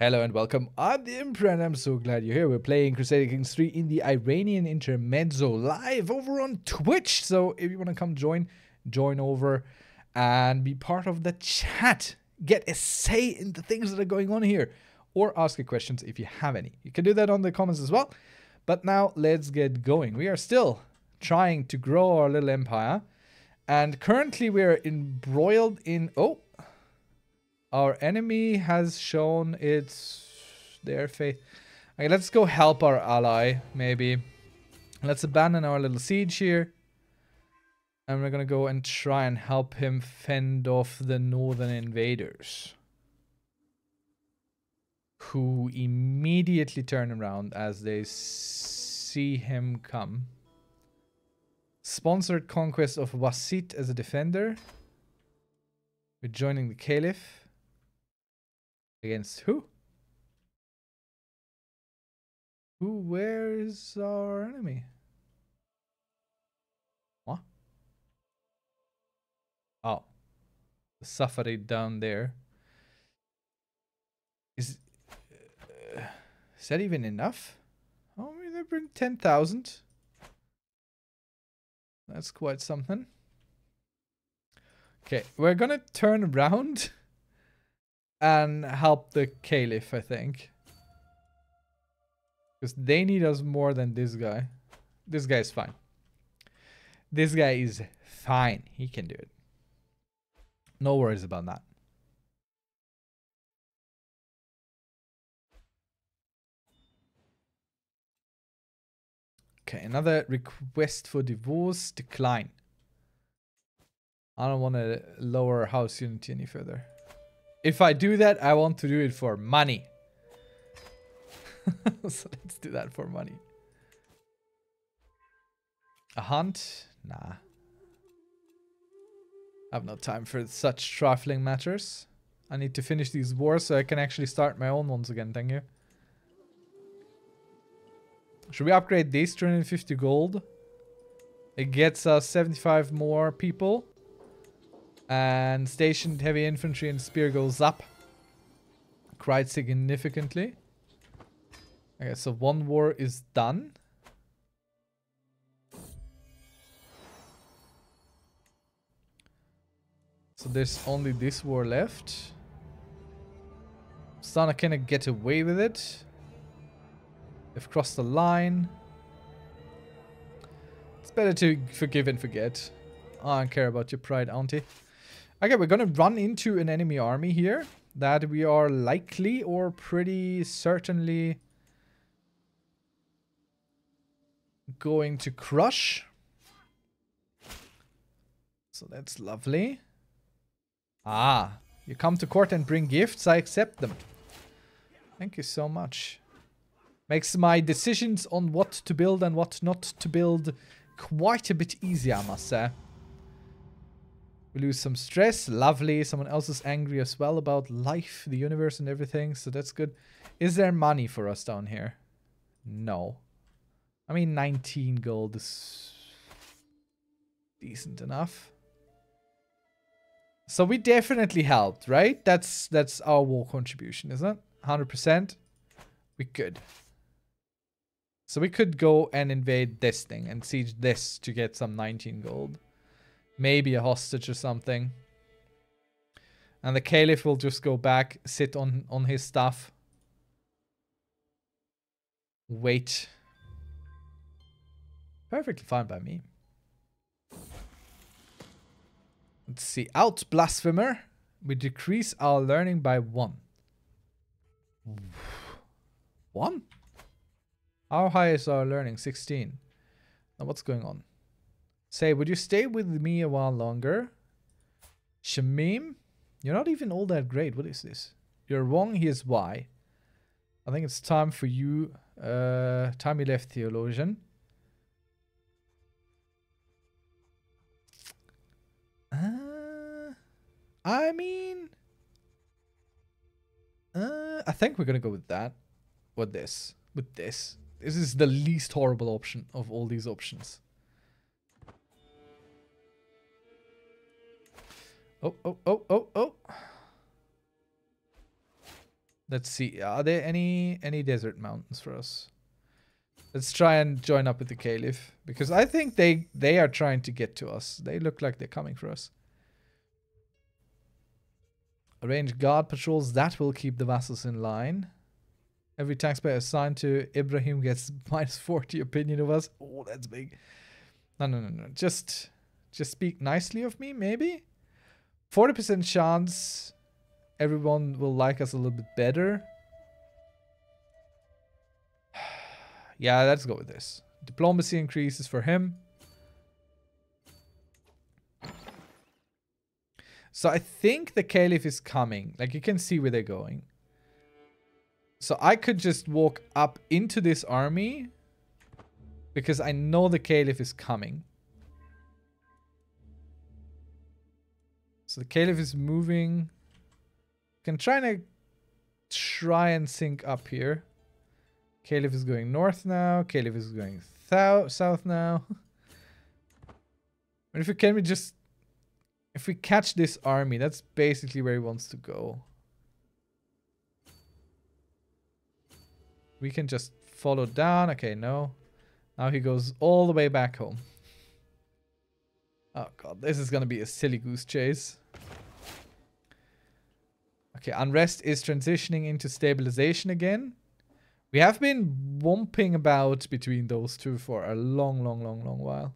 Hello and welcome. I'm the Imperor and I'm so glad you're here. We're playing Crusader Kings 3 in the Iranian Intermezzo live over on Twitch. So if you want to come join, join over and be part of the chat. Get a say in the things that are going on here or ask your questions if you have any. You can do that on the comments as well. But now let's get going. We are still trying to grow our little empire. And currently we're embroiled in... Oh, our enemy has shown its their faith. Okay, let's go help our ally, maybe. Let's abandon our little siege here. And we're gonna go and try and help him fend off the northern invaders. Who immediately turn around as they see him come. Sponsored conquest of Wasit as a defender. We're joining the Caliph. Against who? Who, where is our enemy? What? Oh. The Safari down there. Is, uh, is that even enough? Oh, they bring 10,000. That's quite something. Okay, we're gonna turn around and help the Caliph, I think. Because they need us more than this guy. This guy is fine. This guy is fine. He can do it. No worries about that. Okay, another request for divorce. Decline. I don't want to lower house unity any further. If I do that, I want to do it for money. so let's do that for money. A hunt? Nah. I have no time for such trifling matters. I need to finish these wars so I can actually start my own ones again, thank you. Should we upgrade these 250 gold? It gets us 75 more people. And stationed heavy infantry and spear goes up quite significantly. Okay, so one war is done. So there's only this war left. Stana cannot get away with it. They've crossed the line. It's better to forgive and forget. I don't care about your pride, auntie. Okay, we're gonna run into an enemy army here that we are likely or pretty certainly going to crush. So that's lovely. Ah, you come to court and bring gifts, I accept them. Thank you so much. Makes my decisions on what to build and what not to build quite a bit easier, I must say. We lose some stress. Lovely. Someone else is angry as well about life, the universe, and everything. So that's good. Is there money for us down here? No. I mean, 19 gold is decent enough. So we definitely helped, right? That's that's our war contribution, isn't it? 100%. We could. So we could go and invade this thing and siege this to get some 19 gold. Maybe a hostage or something. And the Caliph will just go back, sit on, on his stuff. Wait. Perfectly fine by me. Let's see. Out, Blasphemer. We decrease our learning by one. One? How high is our learning? 16. Now what's going on? Say, would you stay with me a while longer? Shamim? You're not even all that great. What is this? You're wrong. Here's why. I think it's time for you. Uh, time you left Theologian. Uh, I mean... Uh, I think we're gonna go with that. With this. With this. This is the least horrible option of all these options. Oh, oh, oh, oh, oh. Let's see. Are there any any desert mountains for us? Let's try and join up with the Caliph. Because I think they, they are trying to get to us. They look like they're coming for us. Arrange guard patrols. That will keep the vassals in line. Every taxpayer assigned to Ibrahim gets minus 40 opinion of us. Oh, that's big. No, no, no, no. Just, just speak nicely of me, maybe? 40% chance everyone will like us a little bit better. yeah, let's go with this. Diplomacy increases for him. So I think the Caliph is coming. Like you can see where they're going. So I could just walk up into this army. Because I know the Caliph is coming. The Caliph is moving. Can try to try and sync up here. Caliph is going north now. Caliph is going south now. but if we can we just if we catch this army, that's basically where he wants to go. We can just follow down. Okay, no. Now he goes all the way back home. Oh god, this is gonna be a silly goose chase. Okay, unrest is transitioning into stabilization again. We have been wumping about between those two for a long, long, long, long while.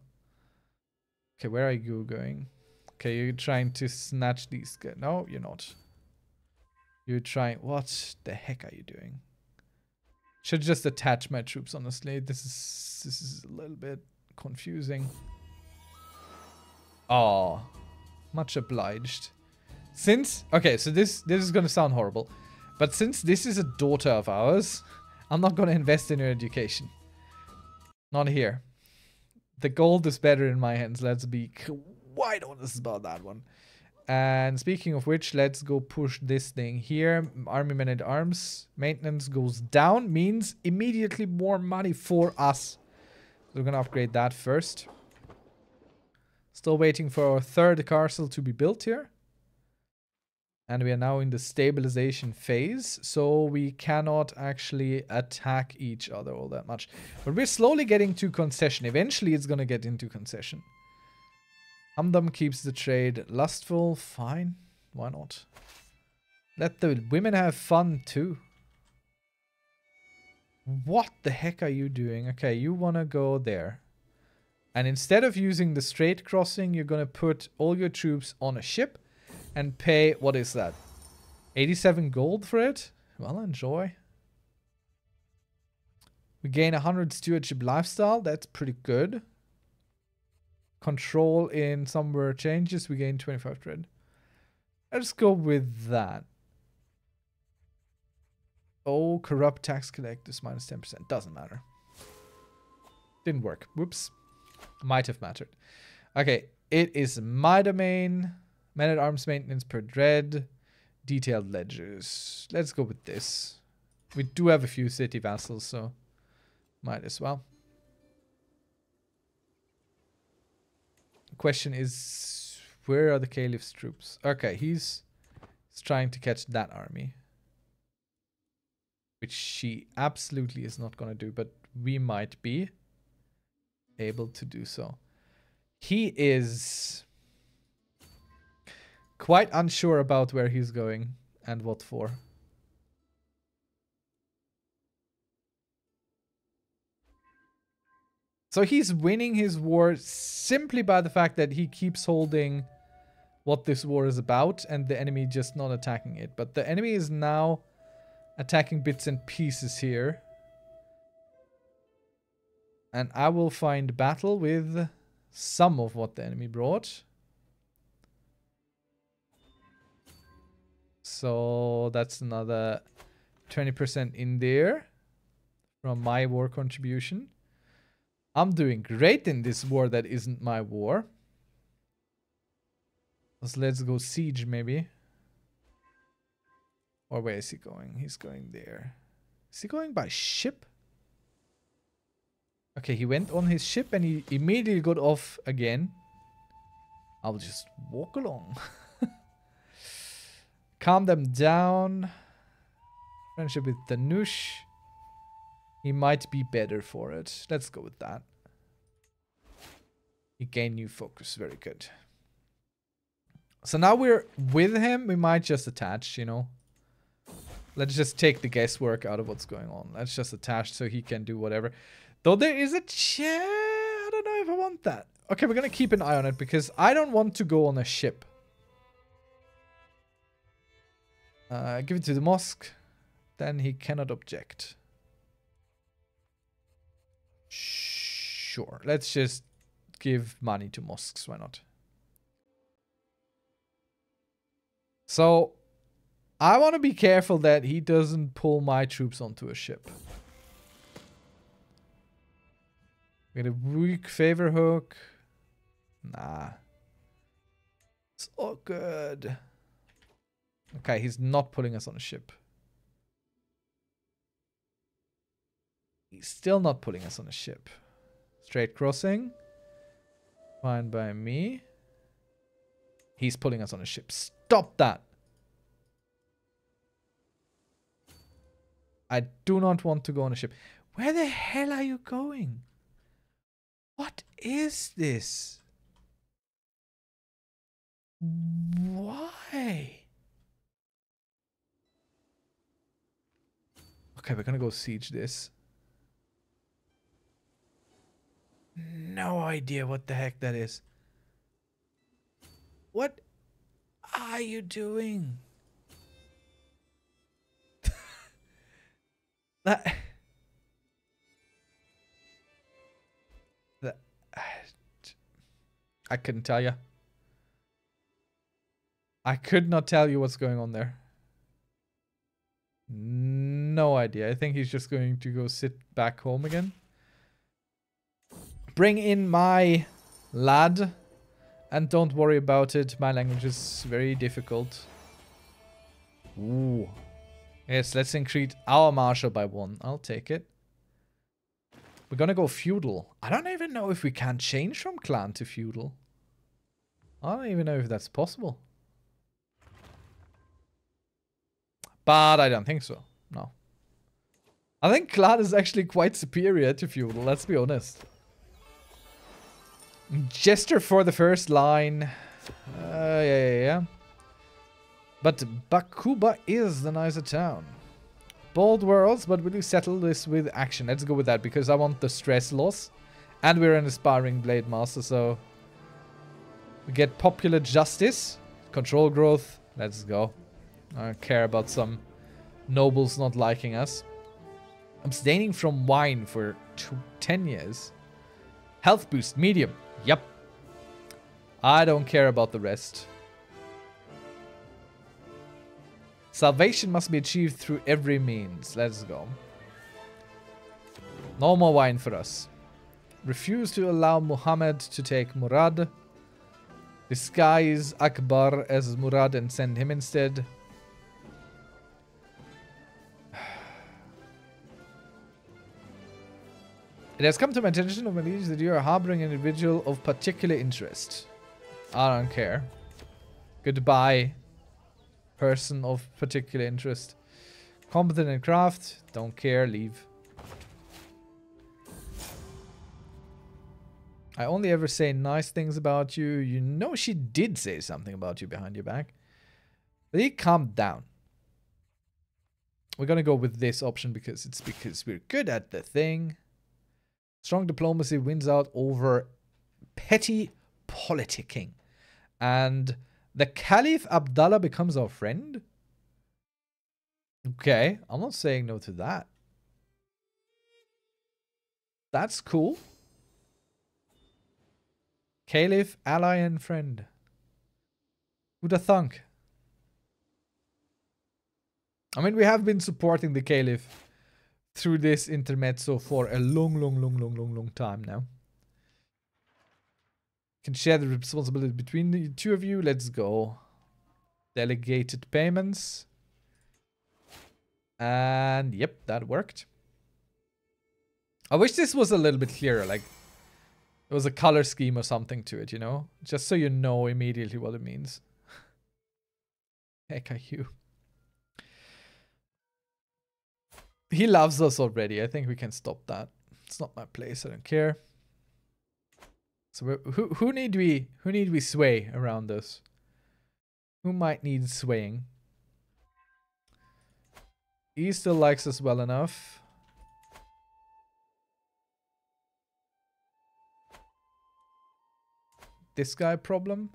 Okay, where are you going? Okay, you're trying to snatch these. No, you're not. You're trying... What the heck are you doing? Should just attach my troops, honestly. This is this is a little bit confusing. Oh, much obliged. Since okay, so this this is gonna sound horrible, but since this is a daughter of ours, I'm not gonna invest in her education. Not here. The gold is better in my hands. Let's be quite honest about that one. And speaking of which, let's go push this thing here. Army men at arms. Maintenance goes down. Means immediately more money for us. So we're going to upgrade that first. Still waiting for our third castle to be built here. And we are now in the stabilization phase. So we cannot actually attack each other all that much. But we're slowly getting to concession. Eventually it's going to get into concession. Hamdam keeps the trade lustful. Fine. Why not? Let the women have fun too. What the heck are you doing? Okay, you want to go there. And instead of using the straight crossing, you're going to put all your troops on a ship and pay, what is that? 87 gold for it? Well, enjoy. We gain 100 stewardship lifestyle. That's pretty good control in somewhere changes, we gain 25 dread. Let's go with that. Oh, corrupt tax collectors minus 10%. Doesn't matter. Didn't work. Whoops. Might have mattered. Okay, it is my domain. Men at arms maintenance per dread. Detailed ledgers. Let's go with this. We do have a few city vassals, so might as well. question is, where are the Caliph's troops? Okay, he's, he's trying to catch that army. Which she absolutely is not going to do, but we might be able to do so. He is quite unsure about where he's going and what for. So he's winning his war simply by the fact that he keeps holding what this war is about and the enemy just not attacking it. But the enemy is now attacking bits and pieces here. And I will find battle with some of what the enemy brought. So that's another 20% in there from my war contribution. I'm doing great in this war that isn't my war. So let's go siege maybe. Or where is he going? He's going there. Is he going by ship? Okay, he went on his ship and he immediately got off again. I'll just walk along. Calm them down. Friendship with Danush. He might be better for it. Let's go with that. He gained new focus. Very good. So now we're with him. We might just attach, you know. Let's just take the guesswork out of what's going on. Let's just attach so he can do whatever. Though there is a chair. I don't know if I want that. Okay, we're going to keep an eye on it because I don't want to go on a ship. Uh, give it to the mosque. Then he cannot object. Sure. Let's just give money to mosques. Why not? So, I want to be careful that he doesn't pull my troops onto a ship. We get a weak favor hook. Nah. It's all good. Okay, he's not putting us on a ship. He's still not putting us on a ship. Straight crossing. Fine by me. He's pulling us on a ship. Stop that. I do not want to go on a ship. Where the hell are you going? What is this? Why? Okay, we're gonna go siege this. No idea what the heck that is. What are you doing? that... I couldn't tell you. I could not tell you what's going on there. No idea. I think he's just going to go sit back home again. Bring in my lad. And don't worry about it. My language is very difficult. Ooh. Yes, let's increase our martial by one. I'll take it. We're gonna go feudal. I don't even know if we can change from clan to feudal. I don't even know if that's possible. But I don't think so. No. I think clan is actually quite superior to feudal, let's be honest. Jester for the first line. Uh, yeah, yeah, yeah. But Bakuba is the nicer town. Bold worlds, but will you settle this with action? Let's go with that, because I want the stress loss. And we're an aspiring Blade Master, so... We get popular justice. Control growth. Let's go. I don't care about some nobles not liking us. Abstaining from wine for 10 years. Health boost, medium. Yep. I don't care about the rest. Salvation must be achieved through every means. Let's go. No more wine for us. Refuse to allow Muhammad to take Murad. Disguise Akbar as Murad and send him instead. It has come to my attention over these that you are harboring an individual of particular interest. I don't care. Goodbye, person of particular interest. Competent in craft, don't care, leave. I only ever say nice things about you. You know she did say something about you behind your back. But he calmed down. We're gonna go with this option because it's because we're good at the thing. Strong diplomacy wins out over petty politicking. And the Caliph Abdallah becomes our friend? Okay, I'm not saying no to that. That's cool. Caliph, ally and friend. Who'd have thunk? I mean, we have been supporting the Caliph through this intermezzo for a long, long, long, long, long, long time now. Can share the responsibility between the two of you. Let's go. Delegated payments. And yep, that worked. I wish this was a little bit clearer, like it was a color scheme or something to it, you know? Just so you know immediately what it means. Heck are you? He loves us already. I think we can stop that. It's not my place. I don't care. So who who need we who need we sway around us? Who might need swaying? He still likes us well enough. This guy problem?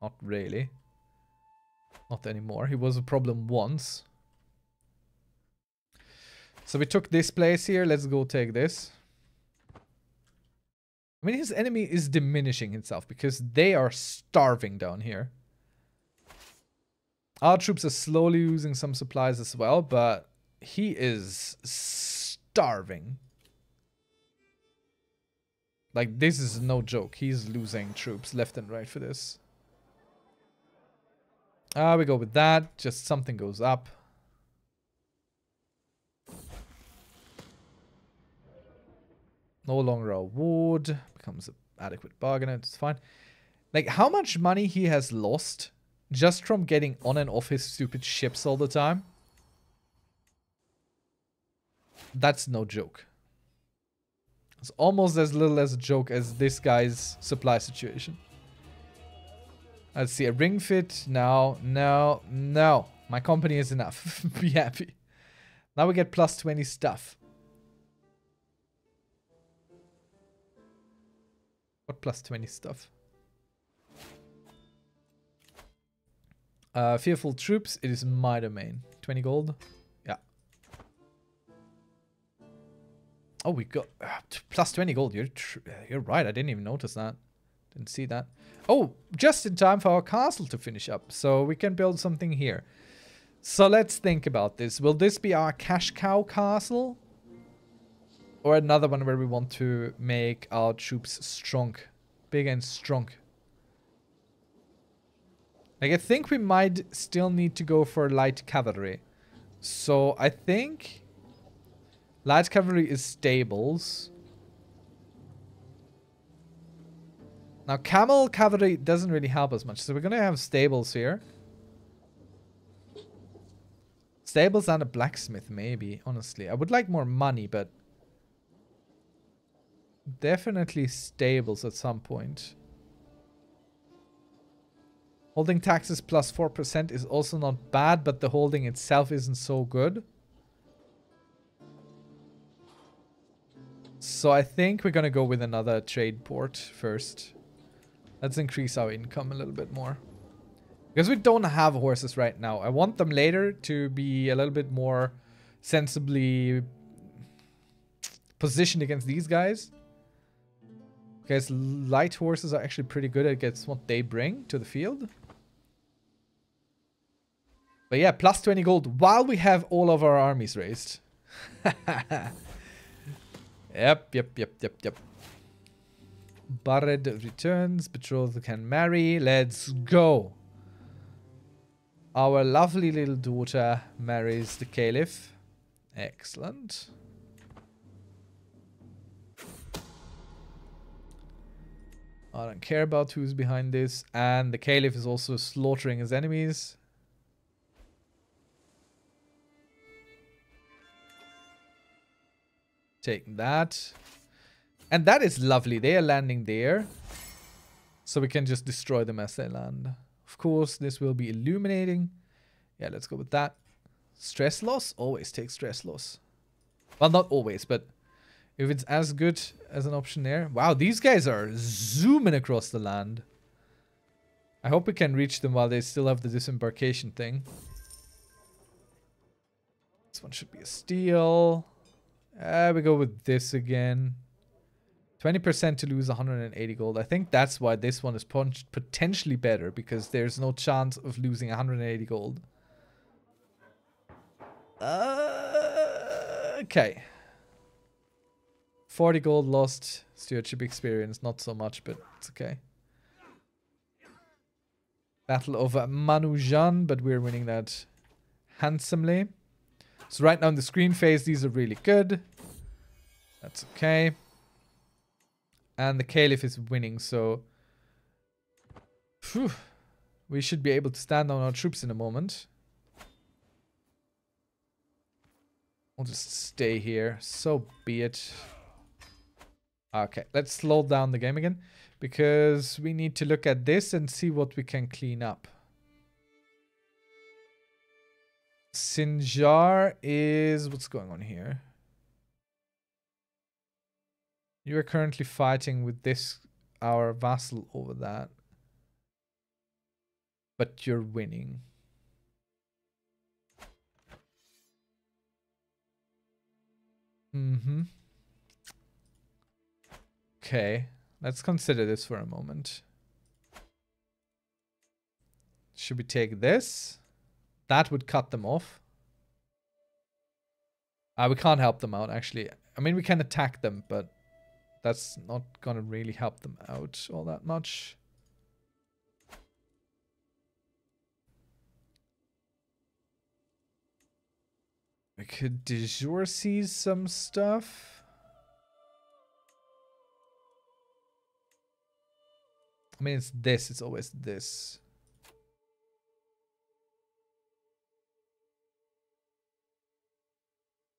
Not really. Not anymore. He was a problem once. So we took this place here. Let's go take this. I mean, his enemy is diminishing himself because they are starving down here. Our troops are slowly losing some supplies as well, but he is starving. Like, this is no joke. He's losing troops left and right for this. Ah, uh, we go with that. Just something goes up. No longer a ward. Becomes an adequate bargain. It's fine. Like, how much money he has lost just from getting on and off his stupid ships all the time? That's no joke. It's almost as little as a joke as this guy's supply situation. Let's see, a ring fit. No, no, no. My company is enough. Be happy. Now we get plus 20 stuff. What plus 20 stuff? Uh, fearful troops, it is my domain. 20 gold. Oh, we got uh, plus 20 gold. You're you're right. I didn't even notice that. Didn't see that. Oh, just in time for our castle to finish up. So we can build something here. So let's think about this. Will this be our cash cow castle? Or another one where we want to make our troops strong. Big and strong. Like, I think we might still need to go for light cavalry. So, I think... Light cavalry is stables. Now, camel cavalry doesn't really help us much. So we're going to have stables here. Stables and a blacksmith, maybe, honestly. I would like more money, but... Definitely stables at some point. Holding taxes plus 4% is also not bad, but the holding itself isn't so good. So I think we're going to go with another trade port first. Let's increase our income a little bit more. Because we don't have horses right now. I want them later to be a little bit more sensibly positioned against these guys. Because light horses are actually pretty good at what they bring to the field. But yeah, plus 20 gold while we have all of our armies raised. yep, yep, yep, yep, yep. Barred returns. Betrothed can marry. Let's go. Our lovely little daughter marries the caliph. Excellent. I don't care about who's behind this. And the caliph is also slaughtering his enemies. Take that. And that is lovely. They are landing there. So we can just destroy them as they land. Of course, this will be illuminating. Yeah, let's go with that. Stress loss? Always take stress loss. Well, not always, but if it's as good as an option there. Wow, these guys are zooming across the land. I hope we can reach them while they still have the disembarkation thing. This one should be a steal. Uh, we go with this again. 20% to lose 180 gold. I think that's why this one is potentially better because there's no chance of losing 180 gold. Uh, okay. 40 gold lost. Stewardship experience, not so much, but it's okay. Battle of Manujan, but we're winning that handsomely. So right now in the screen phase, these are really good. That's okay. And the Caliph is winning, so... We should be able to stand on our troops in a moment. We'll just stay here. So be it. Okay, let's slow down the game again because we need to look at this and see what we can clean up. Sinjar is... What's going on here? You are currently fighting with this, our vassal over that. But you're winning. Mm-hmm. Okay, let's consider this for a moment. Should we take this? That would cut them off. Uh, we can't help them out, actually. I mean, we can attack them, but that's not gonna really help them out all that much. We could de jure seize some stuff. I mean, it's this. It's always this.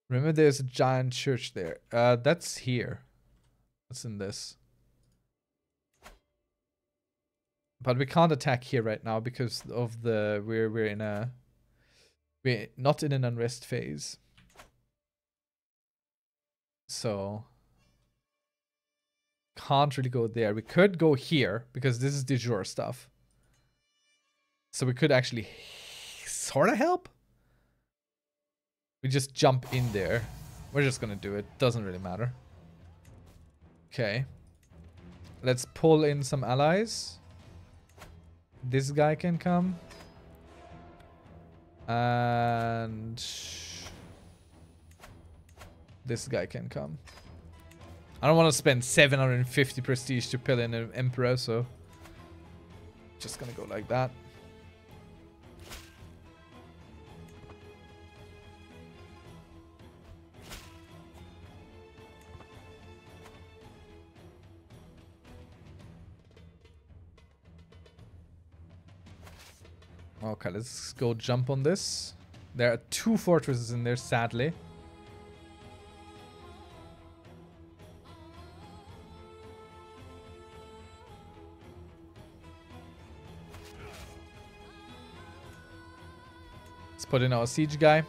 Remember there's a giant church there. Uh, that's here. That's in this. But we can't attack here right now because of the we're we're in a we're not in an unrest phase. So can't really go there. We could go here because this is de jure stuff. So we could actually sort of help. We just jump in there. We're just gonna do it. Doesn't really matter. Okay. Let's pull in some allies. This guy can come. And... This guy can come. I don't want to spend 750 prestige to pull in an emperor, so... Just gonna go like that. Okay, let's go jump on this. There are two fortresses in there, sadly. Let's put in our siege guy.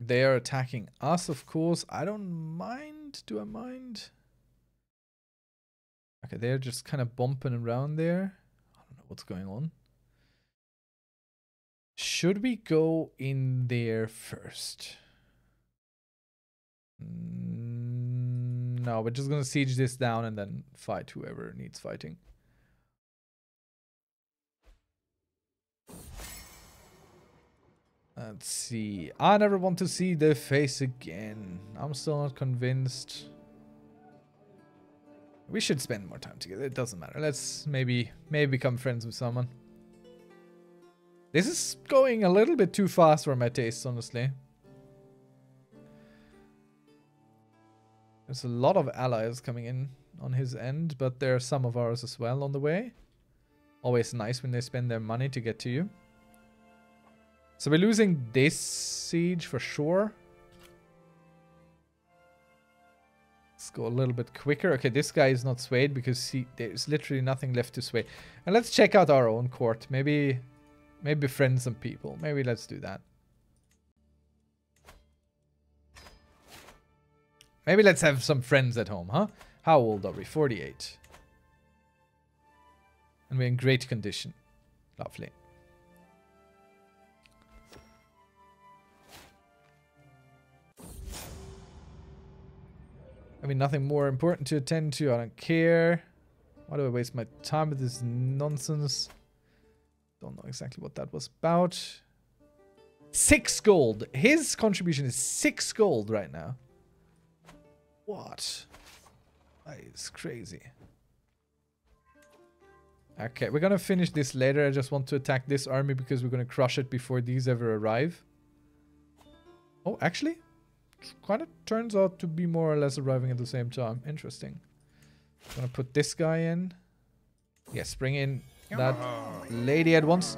They are attacking us, of course. I don't mind. Do I mind? Okay, they're just kind of bumping around there. I don't know what's going on. Should we go in there first? Mm, no, we're just going to siege this down and then fight whoever needs fighting. Let's see. I never want to see their face again. I'm still not convinced. We should spend more time together. It doesn't matter. Let's maybe maybe become friends with someone. This is going a little bit too fast for my taste, honestly. There's a lot of allies coming in on his end, but there are some of ours as well on the way. Always nice when they spend their money to get to you. So we're losing this siege for sure. Let's go a little bit quicker. Okay, this guy is not swayed because he, there's literally nothing left to sway. And let's check out our own court. Maybe, maybe befriend some people. Maybe let's do that. Maybe let's have some friends at home, huh? How old are we? 48. And we're in great condition. Lovely. I mean, nothing more important to attend to. I don't care. Why do I waste my time with this nonsense? Don't know exactly what that was about. Six gold. His contribution is six gold right now. What? That is crazy. Okay, we're gonna finish this later. I just want to attack this army because we're gonna crush it before these ever arrive. Oh, actually? Kind of turns out to be more or less arriving at the same time. Interesting. I'm gonna put this guy in. Yes, bring in that lady at once.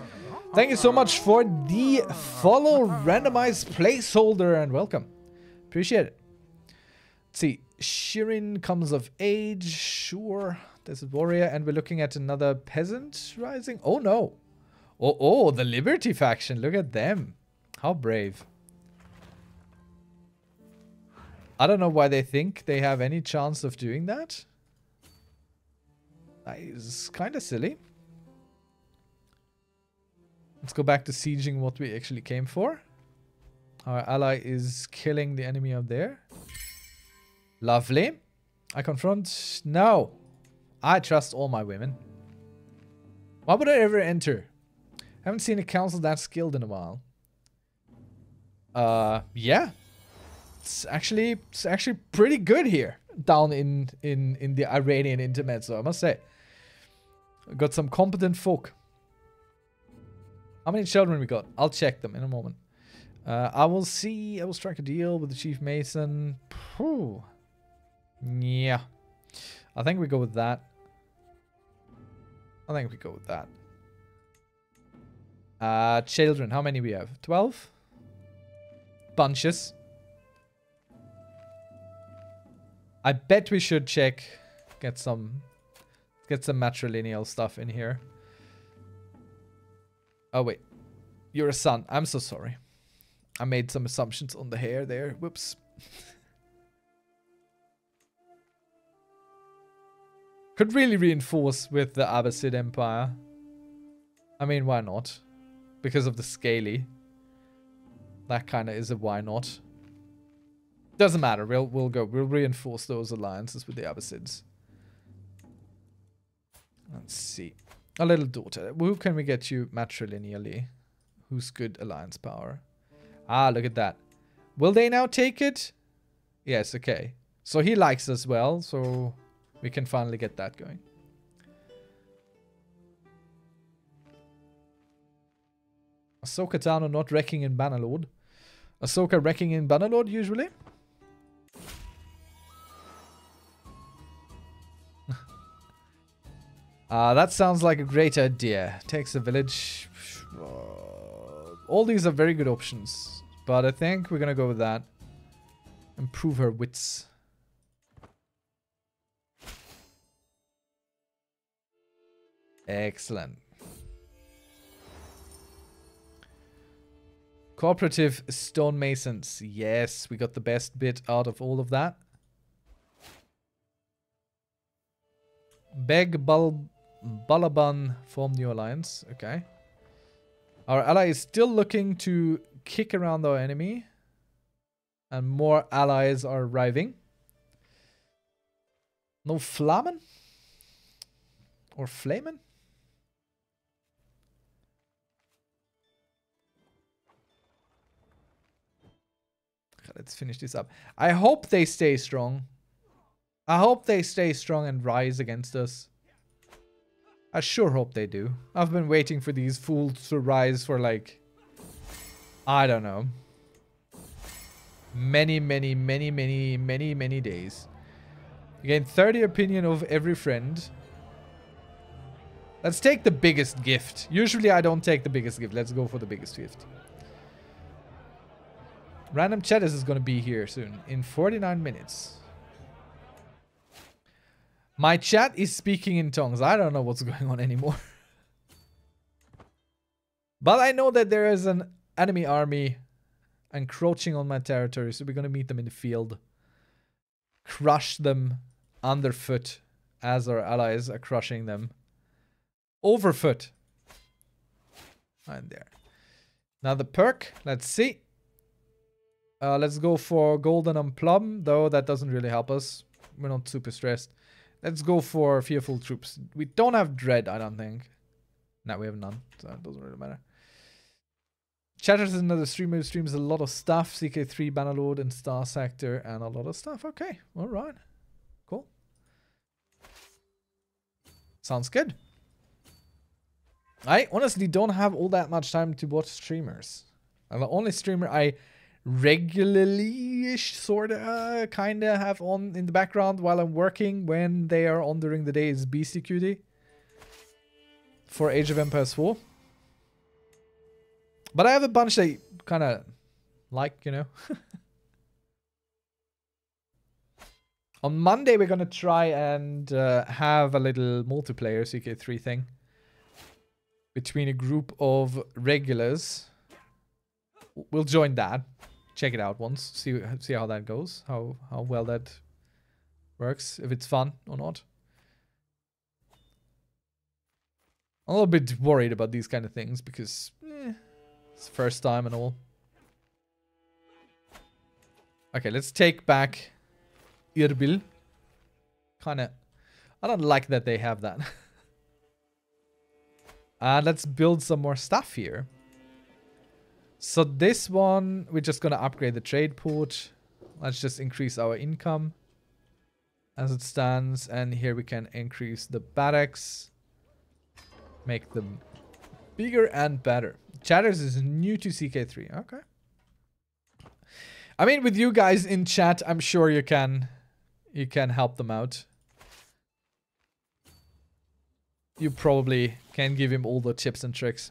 Thank you so much for the follow randomized placeholder and welcome. Appreciate it. Let's see. Shirin comes of age. Sure. There's a warrior and we're looking at another peasant rising. Oh no. Oh, oh, the Liberty faction. Look at them. How brave. I don't know why they think they have any chance of doing that. That is kind of silly. Let's go back to sieging what we actually came for. Our ally is killing the enemy up there. Lovely. I confront... No. I trust all my women. Why would I ever enter? Haven't seen a council that skilled in a while. Uh, yeah. It's actually it's actually pretty good here down in in in the Iranian intermezzo, I must say. Got some competent folk. How many children we got? I'll check them in a moment. Uh, I will see. I will strike a deal with the chief mason. Whew. Yeah. I think we go with that. I think we go with that. Uh, children. How many we have? 12? Bunches. I bet we should check. Get some... Get some matrilineal stuff in here. Oh, wait. You're a son. I'm so sorry. I made some assumptions on the hair there. Whoops. Could really reinforce with the Abbasid Empire. I mean, why not? Because of the scaly. That kind of is a why not. Doesn't matter. We'll we'll go. We'll reinforce those alliances with the Abbasids. Let's see. A little daughter. Who can we get you matrilineally? Who's good alliance power? Ah, look at that. Will they now take it? Yes, okay. So he likes us well, so we can finally get that going. Ahsoka Tano not wrecking in Bannerlord. Ahsoka wrecking in Bannerlord usually? Uh, that sounds like a great idea. Takes a village. Uh, all these are very good options. But I think we're gonna go with that. Improve her wits. Excellent. Cooperative stonemasons. Yes, we got the best bit out of all of that. Beg Bal Balaban form new alliance. Okay. Our ally is still looking to kick around our enemy. And more allies are arriving. No Flamen? Or Flamen? Let's finish this up. I hope they stay strong. I hope they stay strong and rise against us. I sure hope they do. I've been waiting for these fools to rise for like... I don't know. Many, many, many, many, many, many days. Again, 30 opinion of every friend. Let's take the biggest gift. Usually I don't take the biggest gift. Let's go for the biggest gift. Random Cheddars is going to be here soon. In 49 minutes. My chat is speaking in tongues. I don't know what's going on anymore. but I know that there is an enemy army encroaching on my territory. So we're going to meet them in the field. Crush them underfoot as our allies are crushing them overfoot. Right there. Now the perk. Let's see. Uh, let's go for golden and plum, though that doesn't really help us. We're not super stressed. Let's go for Fearful Troops. We don't have Dread, I don't think. No, we have none, so it doesn't really matter. Chatters is another streamer who streams a lot of stuff. CK3, Bannerlord, and Starsector, and a lot of stuff. Okay, alright. Cool. Sounds good. I honestly don't have all that much time to watch streamers. I'm the only streamer I regularly-ish sorta kinda have on in the background while I'm working when they are on during the day is BCQD. for Age of Empires 4. But I have a bunch that kind of like, you know. On Monday, we're going to try and uh, have a little multiplayer CK3 thing between a group of regulars. We'll join that. Check it out once. See see how that goes. How how well that works. If it's fun or not. I'm a little bit worried about these kind of things because eh, it's the first time and all. Okay, let's take back Irbil. Kinda... I don't like that they have that. and let's build some more stuff here. So this one, we're just gonna upgrade the trade port. Let's just increase our income as it stands. And here we can increase the barracks. Make them bigger and better. Chatters is new to CK3. Okay. I mean, with you guys in chat, I'm sure you can you can help them out. You probably can give him all the tips and tricks.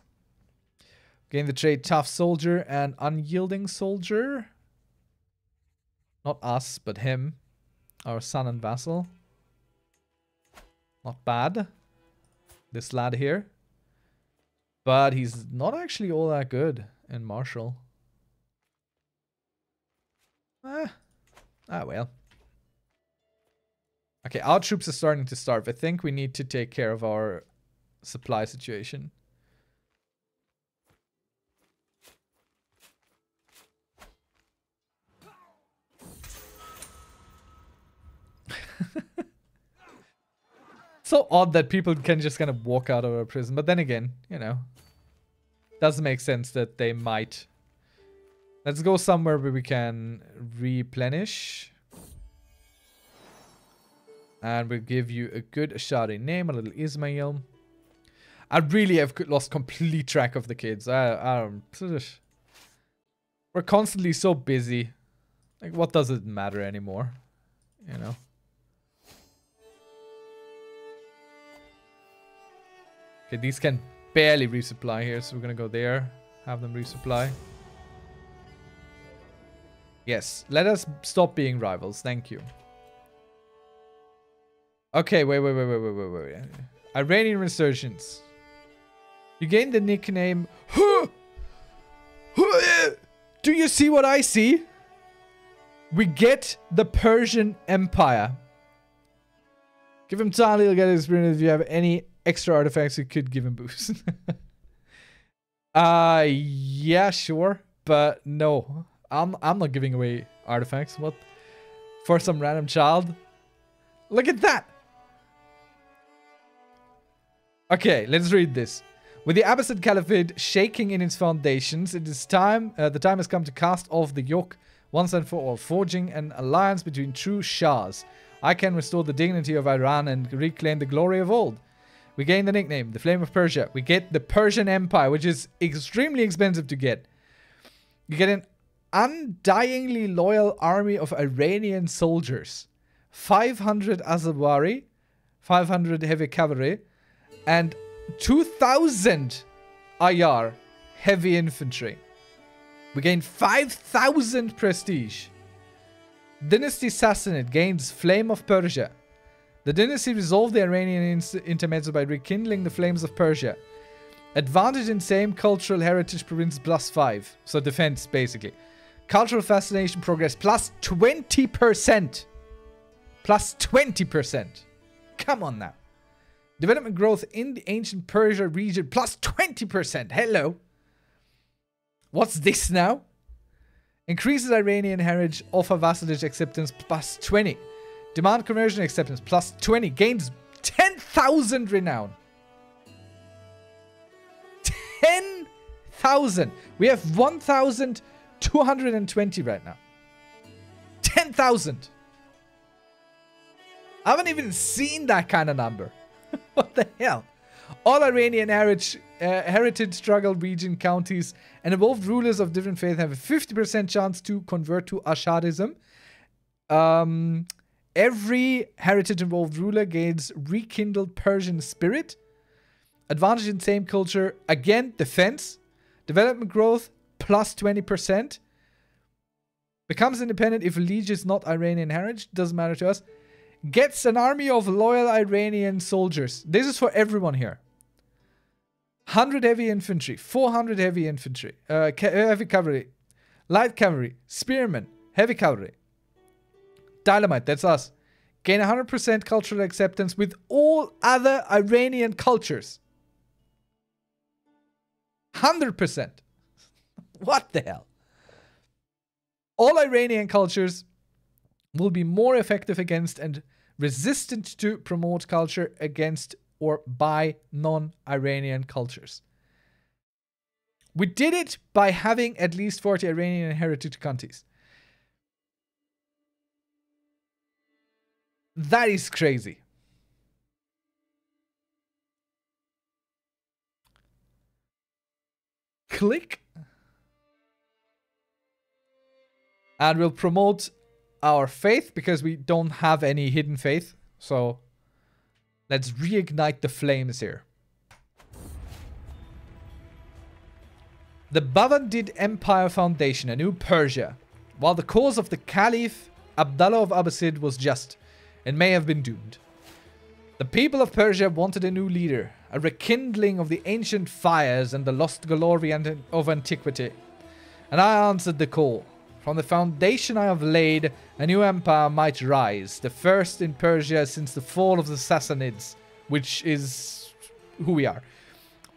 Gain the trait Tough Soldier and Unyielding Soldier. Not us, but him. Our son and vassal. Not bad. This lad here. But he's not actually all that good in Martial. Ah, ah well. Okay, our troops are starting to starve. I think we need to take care of our supply situation. So odd that people can just kind of walk out of a prison. But then again, you know, doesn't make sense that they might. Let's go somewhere where we can replenish. And we'll give you a good Ashari name, a little Ismail. I really have lost complete track of the kids. I, I. We're constantly so busy. Like, what does it matter anymore? You know? Okay, these can barely resupply here, so we're gonna go there. Have them resupply. Yes, let us stop being rivals. Thank you. Okay, wait, wait, wait, wait, wait, wait, wait. Iranian resurgence. You gained the nickname. Do you see what I see? We get the Persian Empire. Give him time, he'll get experience if you have any extra artifacts you could give him boost. uh yeah, sure. But no. I'm I'm not giving away artifacts. What? For some random child? Look at that! Okay, let's read this. With the Abbasid Caliphate shaking in its foundations, it is time. Uh, the time has come to cast off the yoke once and for all, forging an alliance between true Shahs. I can restore the dignity of Iran and reclaim the glory of old. We gain the nickname, the Flame of Persia. We get the Persian Empire, which is extremely expensive to get. You get an undyingly loyal army of Iranian soldiers. 500 Azawari, 500 heavy cavalry, and 2000 IR heavy infantry. We gain 5000 prestige. Dynasty Sassanid gains Flame of Persia. The dynasty resolved the Iranian intermezzo by rekindling the flames of Persia. Advantage in same cultural heritage province plus 5. So defense, basically. Cultural fascination progress plus 20%. Plus 20%. Come on now. Development growth in the ancient Persia region plus 20%. Hello. What's this now? Increases Iranian heritage, offer vassalage acceptance plus 20. Demand conversion acceptance plus 20. Gains 10,000 renown. 10,000. We have 1,220 right now. 10,000. I haven't even seen that kind of number. what the hell? All Iranian heritage, uh, heritage struggle region counties and involved rulers of different faiths have a 50% chance to convert to Ashadism. Um, every heritage involved ruler gains rekindled Persian spirit. Advantage in same culture. Again, defense. Development growth plus 20%. Becomes independent if a liege is not Iranian heritage. Doesn't matter to us. Gets an army of loyal Iranian soldiers. This is for everyone here. 100 heavy infantry, 400 heavy infantry, uh, heavy cavalry, light cavalry, spearmen, heavy cavalry. Dynamite, that's us. Gain 100% cultural acceptance with all other Iranian cultures. 100%. what the hell? All Iranian cultures will be more effective against and resistant to promote culture against or by non Iranian cultures. We did it by having at least 40 Iranian heritage countries. That is crazy. Click. And we'll promote our faith because we don't have any hidden faith. So let's reignite the flames here. The Bavandid Empire Foundation, a new Persia. While the cause of the Caliph Abdullah of Abbasid was just, and may have been doomed. The people of Persia wanted a new leader, a rekindling of the ancient fires and the lost glory of antiquity. And I answered the call. From the foundation I have laid, a new empire might rise, the first in Persia since the fall of the Sassanids, which is who we are.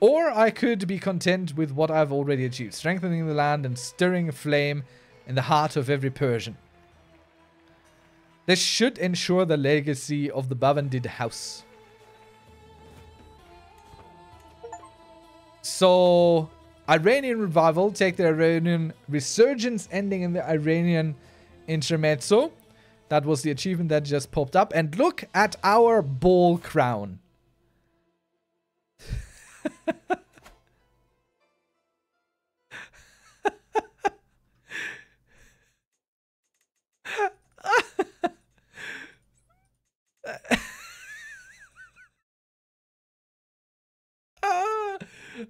Or I could be content with what I've already achieved, strengthening the land and stirring a flame in the heart of every Persian. This should ensure the legacy of the Bavandid house. So, Iranian revival, take the Iranian resurgence ending in the Iranian intermezzo. That was the achievement that just popped up. And look at our ball crown.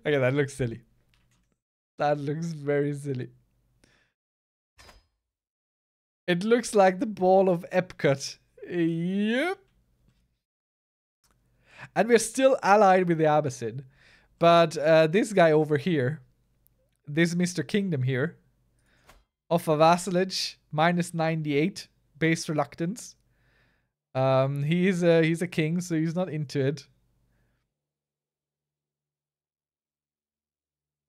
okay, that looks silly. That looks very silly. It looks like the ball of Epcot. Yep. And we're still allied with the Abbasid. But uh, this guy over here, this Mr. Kingdom here, of a vassalage, minus 98, base reluctance. Um, he's a, he's a king, so he's not into it.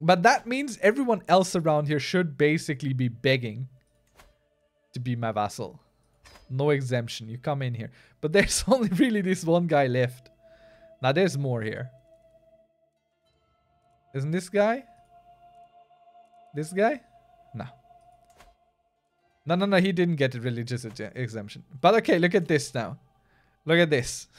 But that means everyone else around here should basically be begging to be my vassal. No exemption. You come in here. But there's only really this one guy left. Now there's more here. Isn't this guy? This guy? No. No, no, no. He didn't get a religious exemption. But okay, look at this now. Look at this.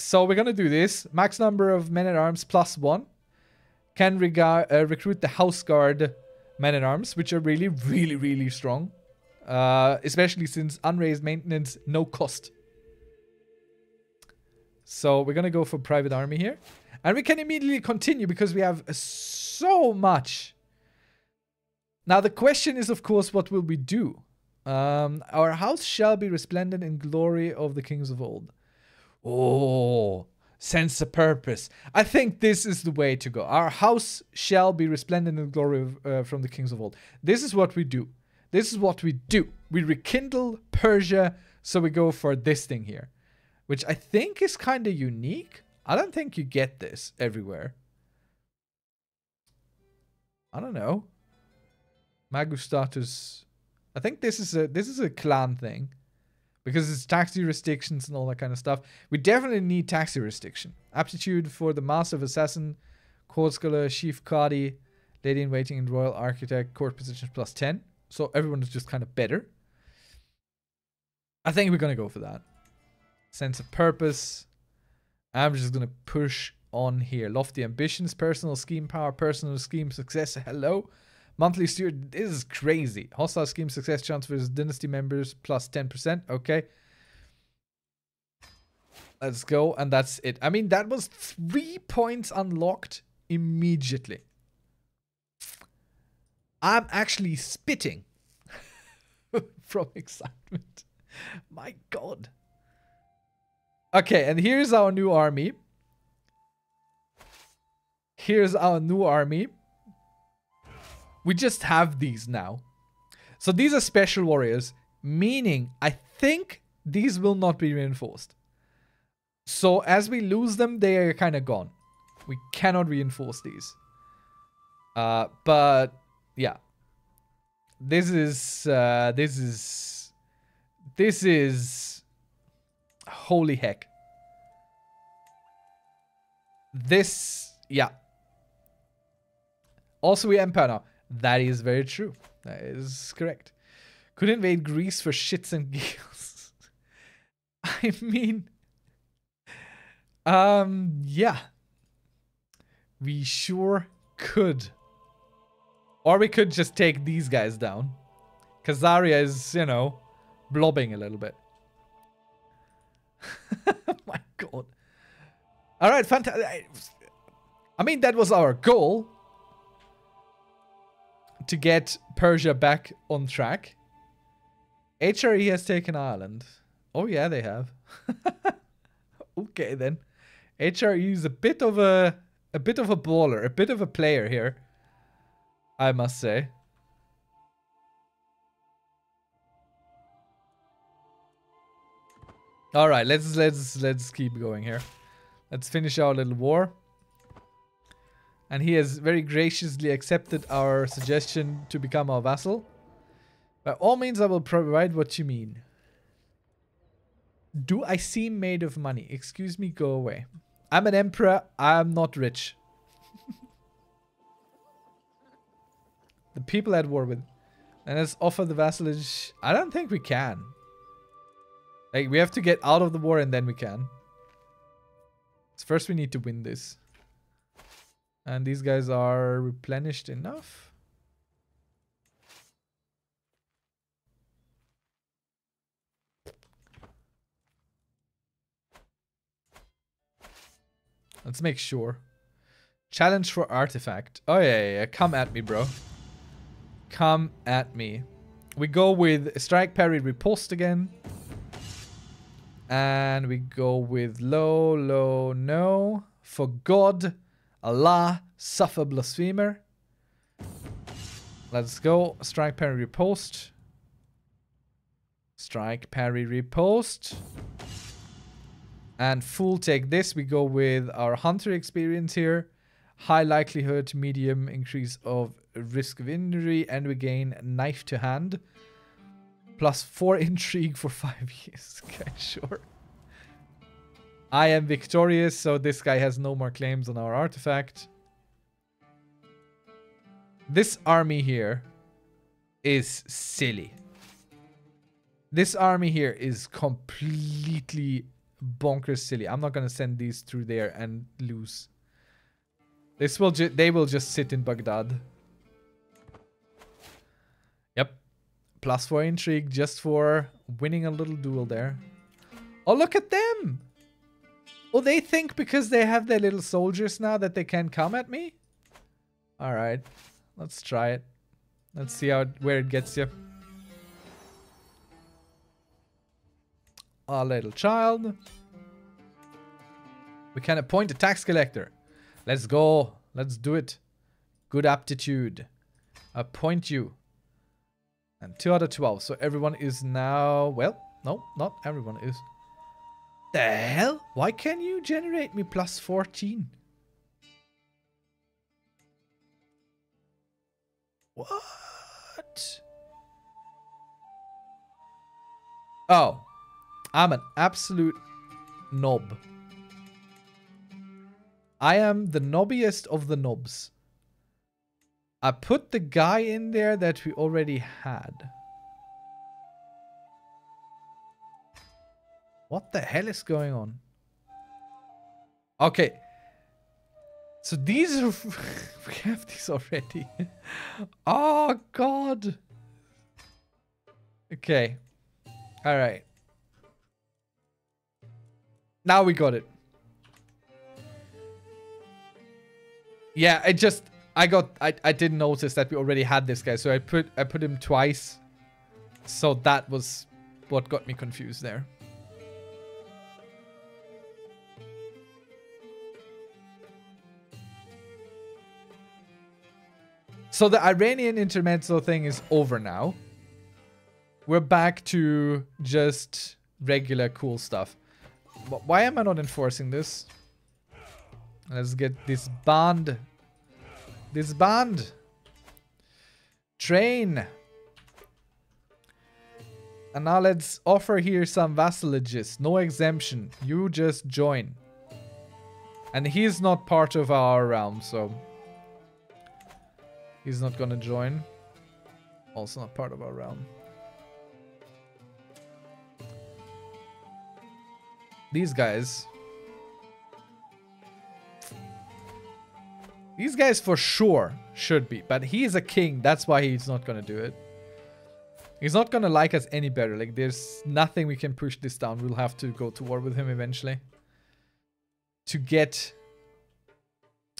So we're gonna do this. Max number of men-at-arms plus one. Can uh, recruit the House Guard men-at-arms, which are really, really, really strong. Uh, especially since unraised maintenance, no cost. So we're gonna go for private army here. And we can immediately continue because we have so much. Now the question is, of course, what will we do? Um, our house shall be resplendent in glory of the kings of old. Oh, sense of purpose. I think this is the way to go. Our house shall be resplendent in the glory of, uh, from the kings of old. This is what we do. This is what we do. We rekindle Persia, so we go for this thing here, which I think is kind of unique. I don't think you get this everywhere. I don't know. Magus Magustatus. I think this is a this is a clan thing because it's tax jurisdictions and all that kind of stuff. We definitely need tax jurisdiction. Aptitude for the Master of Assassin, Court Scholar, Chief Qadi, Lady in Waiting, and Royal Architect, Court Positions plus 10. So everyone is just kind of better. I think we're going to go for that. Sense of purpose. I'm just going to push on here. Lofty ambitions, personal scheme power, personal scheme success. Hello. Monthly steward, this is crazy. Hostile scheme success chance transfers dynasty members plus 10%. Okay. Let's go. And that's it. I mean, that was three points unlocked immediately. I'm actually spitting from excitement. My god. Okay, and here's our new army. Here's our new army. We just have these now. So these are special warriors, meaning I think these will not be reinforced. So as we lose them, they are kind of gone. We cannot reinforce these. Uh, but yeah, this is uh, this is this is holy heck. This yeah. Also, we empire now. That is very true. That is correct. Could invade Greece for shits and giggles. I mean, um, yeah. We sure could. Or we could just take these guys down. Khazaria is, you know, blobbing a little bit. My god. Alright, fantastic. I mean, that was our goal. To get Persia back on track. HRE has taken Ireland. Oh yeah, they have. okay then. HRE is a bit of a a bit of a baller, a bit of a player here. I must say. All right, let's let's let's keep going here. Let's finish our little war. And he has very graciously accepted our suggestion to become our vassal. By all means, I will provide what you mean. Do I seem made of money? Excuse me, go away. I'm an emperor. I'm not rich. the people at war with. And let's offer the vassalage. I don't think we can. Like, we have to get out of the war and then we can. First we need to win this. And these guys are replenished enough. Let's make sure. Challenge for artifact. Oh, yeah, yeah, yeah. Come at me, bro. Come at me. We go with strike, parry, riposte again. And we go with low, low, no. For God, Allah, suffer blasphemer. Let's go. Strike, parry, riposte. Strike, parry, riposte. And full take this. We go with our hunter experience here. High likelihood, medium increase of risk of injury. And we gain knife to hand. Plus 4 intrigue for 5 years. Okay, sure. I am victorious, so this guy has no more claims on our artifact. This army here is silly. This army here is completely bonkers silly. I'm not gonna send these through there and lose. This will they will just sit in Baghdad. Yep. Plus four intrigue just for winning a little duel there. Oh, look at them! Oh, they think because they have their little soldiers now that they can come at me? Alright. Let's try it. Let's see how where it gets you. Our little child. We can appoint a tax collector. Let's go. Let's do it. Good aptitude. Appoint you. And 2 out of 12. So everyone is now... Well, no, not everyone is. The hell? Why can you generate me plus 14? What? Oh. I'm an absolute knob. I am the knobbiest of the knobs. I put the guy in there that we already had. What the hell is going on? Okay. So these are... we have these already. oh, God. Okay. Alright. Now we got it. Yeah, I just I got I, I didn't notice that we already had this guy, so I put I put him twice. So that was what got me confused there. So the Iranian intermezzo thing is over now. We're back to just regular cool stuff. Why am I not enforcing this? Let's get this band. This bond. Train. And now let's offer here some vassalages. No exemption. You just join. And he's not part of our realm, so... He's not gonna join. Also not part of our realm. These guys. These guys for sure should be. But he is a king. That's why he's not gonna do it. He's not gonna like us any better. Like, there's nothing we can push this down. We'll have to go to war with him eventually. To get...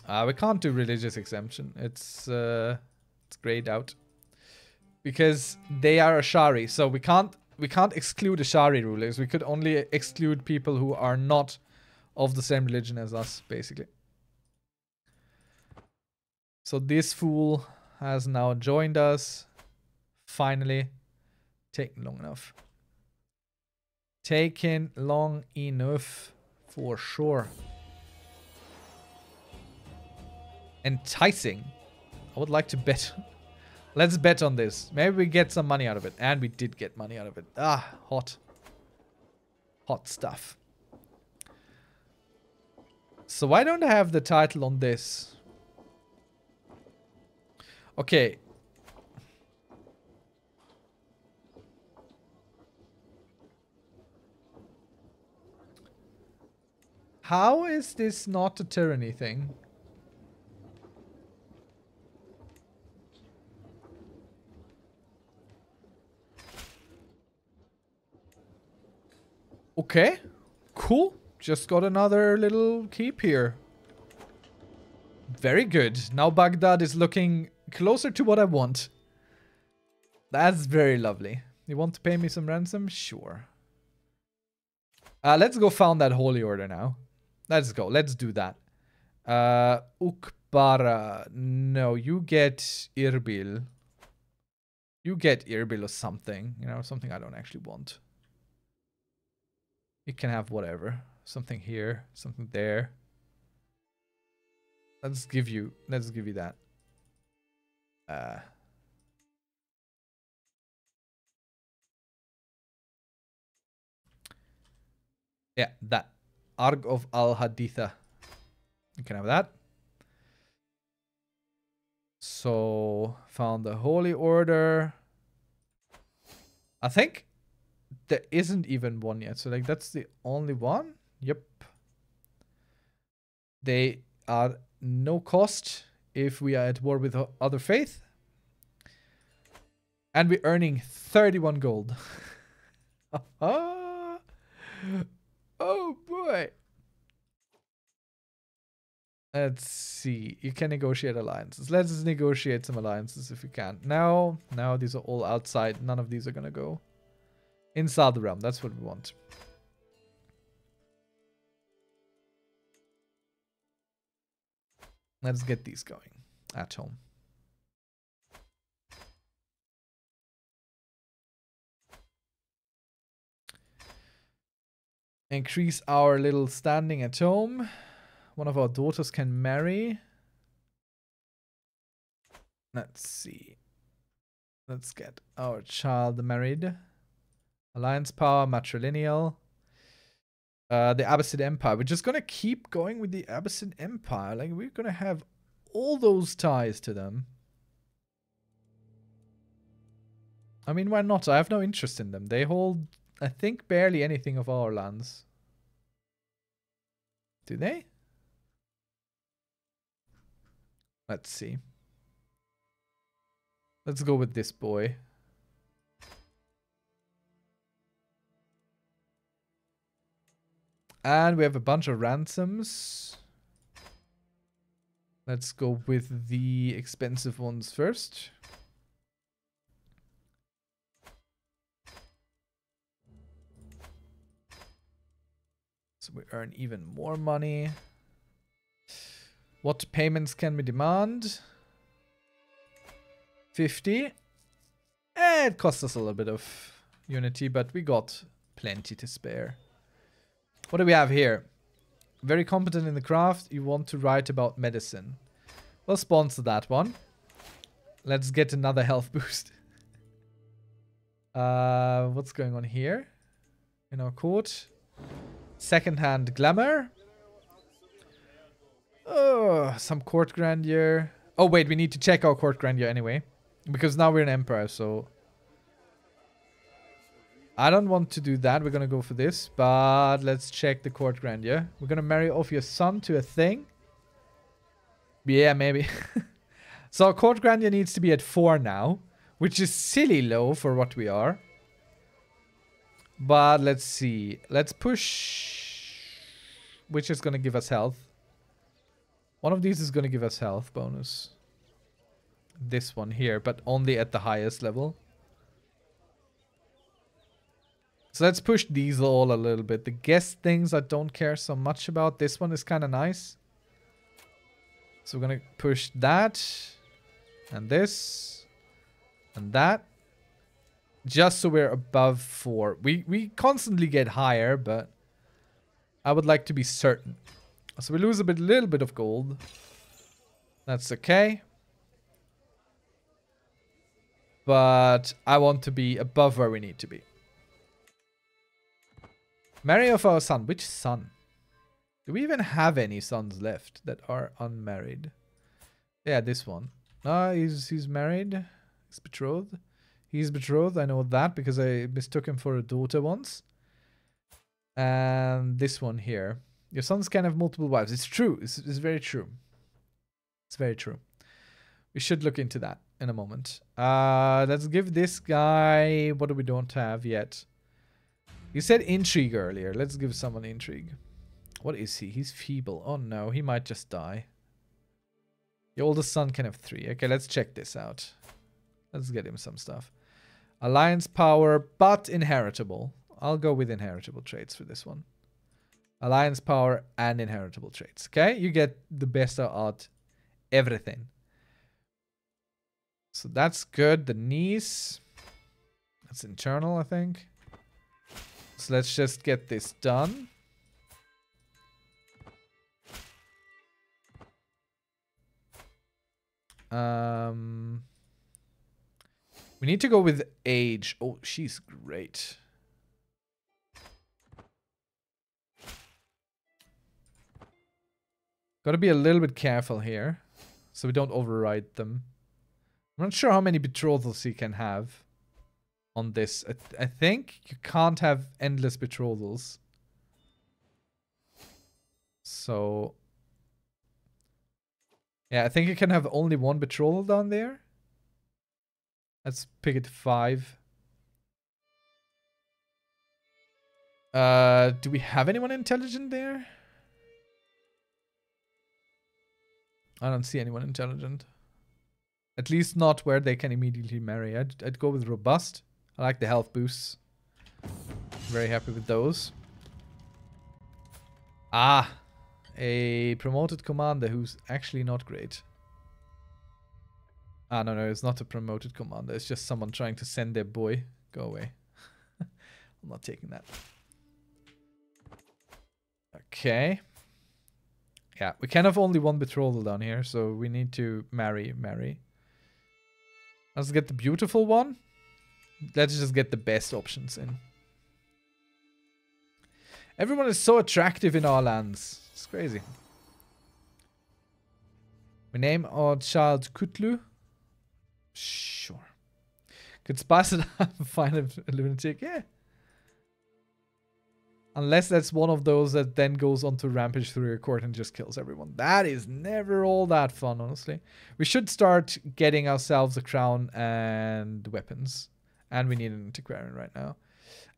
Uh, we can't do religious exemption. It's, uh, it's grayed out. Because they are Ashari, so we can't we can't exclude Ashari rulers. We could only exclude people who are not of the same religion as us, basically. So this fool has now joined us. Finally. Taken long enough. Taken long enough for sure. Enticing. I would like to bet Let's bet on this. Maybe we get some money out of it. And we did get money out of it. Ah, hot. Hot stuff. So why don't I have the title on this? Okay. How is this not a tyranny thing? Okay. Cool. Just got another little keep here. Very good. Now Baghdad is looking closer to what I want. That's very lovely. You want to pay me some ransom? Sure. Uh, let's go found that holy order now. Let's go. Let's do that. Uh, Ukbara. No, you get Irbil. You get Irbil or something. You know, something I don't actually want. You can have whatever. Something here, something there. Let's give you, let's give you that. Uh, yeah, that. Arg of Al-Haditha. You can have that. So, found the Holy Order. I think there isn't even one yet. So like that's the only one. Yep. They are no cost if we are at war with other faith. And we're earning 31 gold. oh boy. Let's see. You can negotiate alliances. Let's negotiate some alliances if we can. Now, now these are all outside. None of these are gonna go. Inside the realm, that's what we want. Let's get these going at home. Increase our little standing at home. One of our daughters can marry. Let's see. Let's get our child married. Alliance power, matrilineal. Uh, the Abbasid Empire. We're just gonna keep going with the Abbasid Empire. Like, we're gonna have all those ties to them. I mean, why not? I have no interest in them. They hold, I think, barely anything of our lands. Do they? Let's see. Let's go with this boy. And we have a bunch of ransoms. Let's go with the expensive ones first. So we earn even more money. What payments can we demand? 50. Eh, it costs us a little bit of unity, but we got plenty to spare. What do we have here? Very competent in the craft. You want to write about medicine. We'll sponsor that one. Let's get another health boost. uh, what's going on here? In our court. Second-hand glamour. Oh, some court grandeur. Oh, wait, we need to check our court grandeur anyway. Because now we're an emperor, so... I don't want to do that. We're going to go for this. But let's check the court grandeur. We're going to marry off your son to a thing. Yeah, maybe. so court grandeur needs to be at 4 now. Which is silly low for what we are. But let's see. Let's push... Which is going to give us health. One of these is going to give us health bonus. This one here, but only at the highest level. So let's push these all a little bit. The guest things I don't care so much about. This one is kind of nice. So we're going to push that. And this. And that. Just so we're above 4. We, we constantly get higher, but I would like to be certain. So we lose a bit, little bit of gold. That's okay. But I want to be above where we need to be. Marry of our son. Which son? Do we even have any sons left that are unmarried? Yeah, this one. Ah, he's he's married. He's betrothed. He's betrothed. I know that because I mistook him for a daughter once. And this one here. Your sons can have multiple wives. It's true. It's, it's very true. It's very true. We should look into that in a moment. Uh, let's give this guy... What we don't have yet? You said intrigue earlier. Let's give someone intrigue. What is he? He's feeble. Oh no, he might just die. Your oldest son can have three. Okay, let's check this out. Let's get him some stuff. Alliance power, but inheritable. I'll go with inheritable traits for this one. Alliance power and inheritable traits. Okay, you get the best out everything. So that's good. The niece. That's internal, I think. So let's just get this done. Um, we need to go with age. Oh, she's great. Got to be a little bit careful here. So we don't override them. I'm not sure how many betrothals he can have on this. I, th I think you can't have endless betrothals. So... Yeah, I think you can have only one betrothal down there. Let's pick it five. Uh, do we have anyone intelligent there? I don't see anyone intelligent. At least not where they can immediately marry. I'd, I'd go with robust. I like the health boosts. Very happy with those. Ah, a promoted commander who's actually not great. Ah, no, no, it's not a promoted commander. It's just someone trying to send their boy. Go away. I'm not taking that. Okay. Yeah, we can have only one betrothal down here, so we need to marry, marry. Let's get the beautiful one. Let's just get the best options in. Everyone is so attractive in our lands. It's crazy. We name our child Kutlu. Sure. Could spice it up and find a, lunatic. Yeah. Unless that's one of those that then goes on to rampage through your court and just kills everyone. That is never all that fun, honestly. We should start getting ourselves a crown and weapons. And we need an antiquarian right now.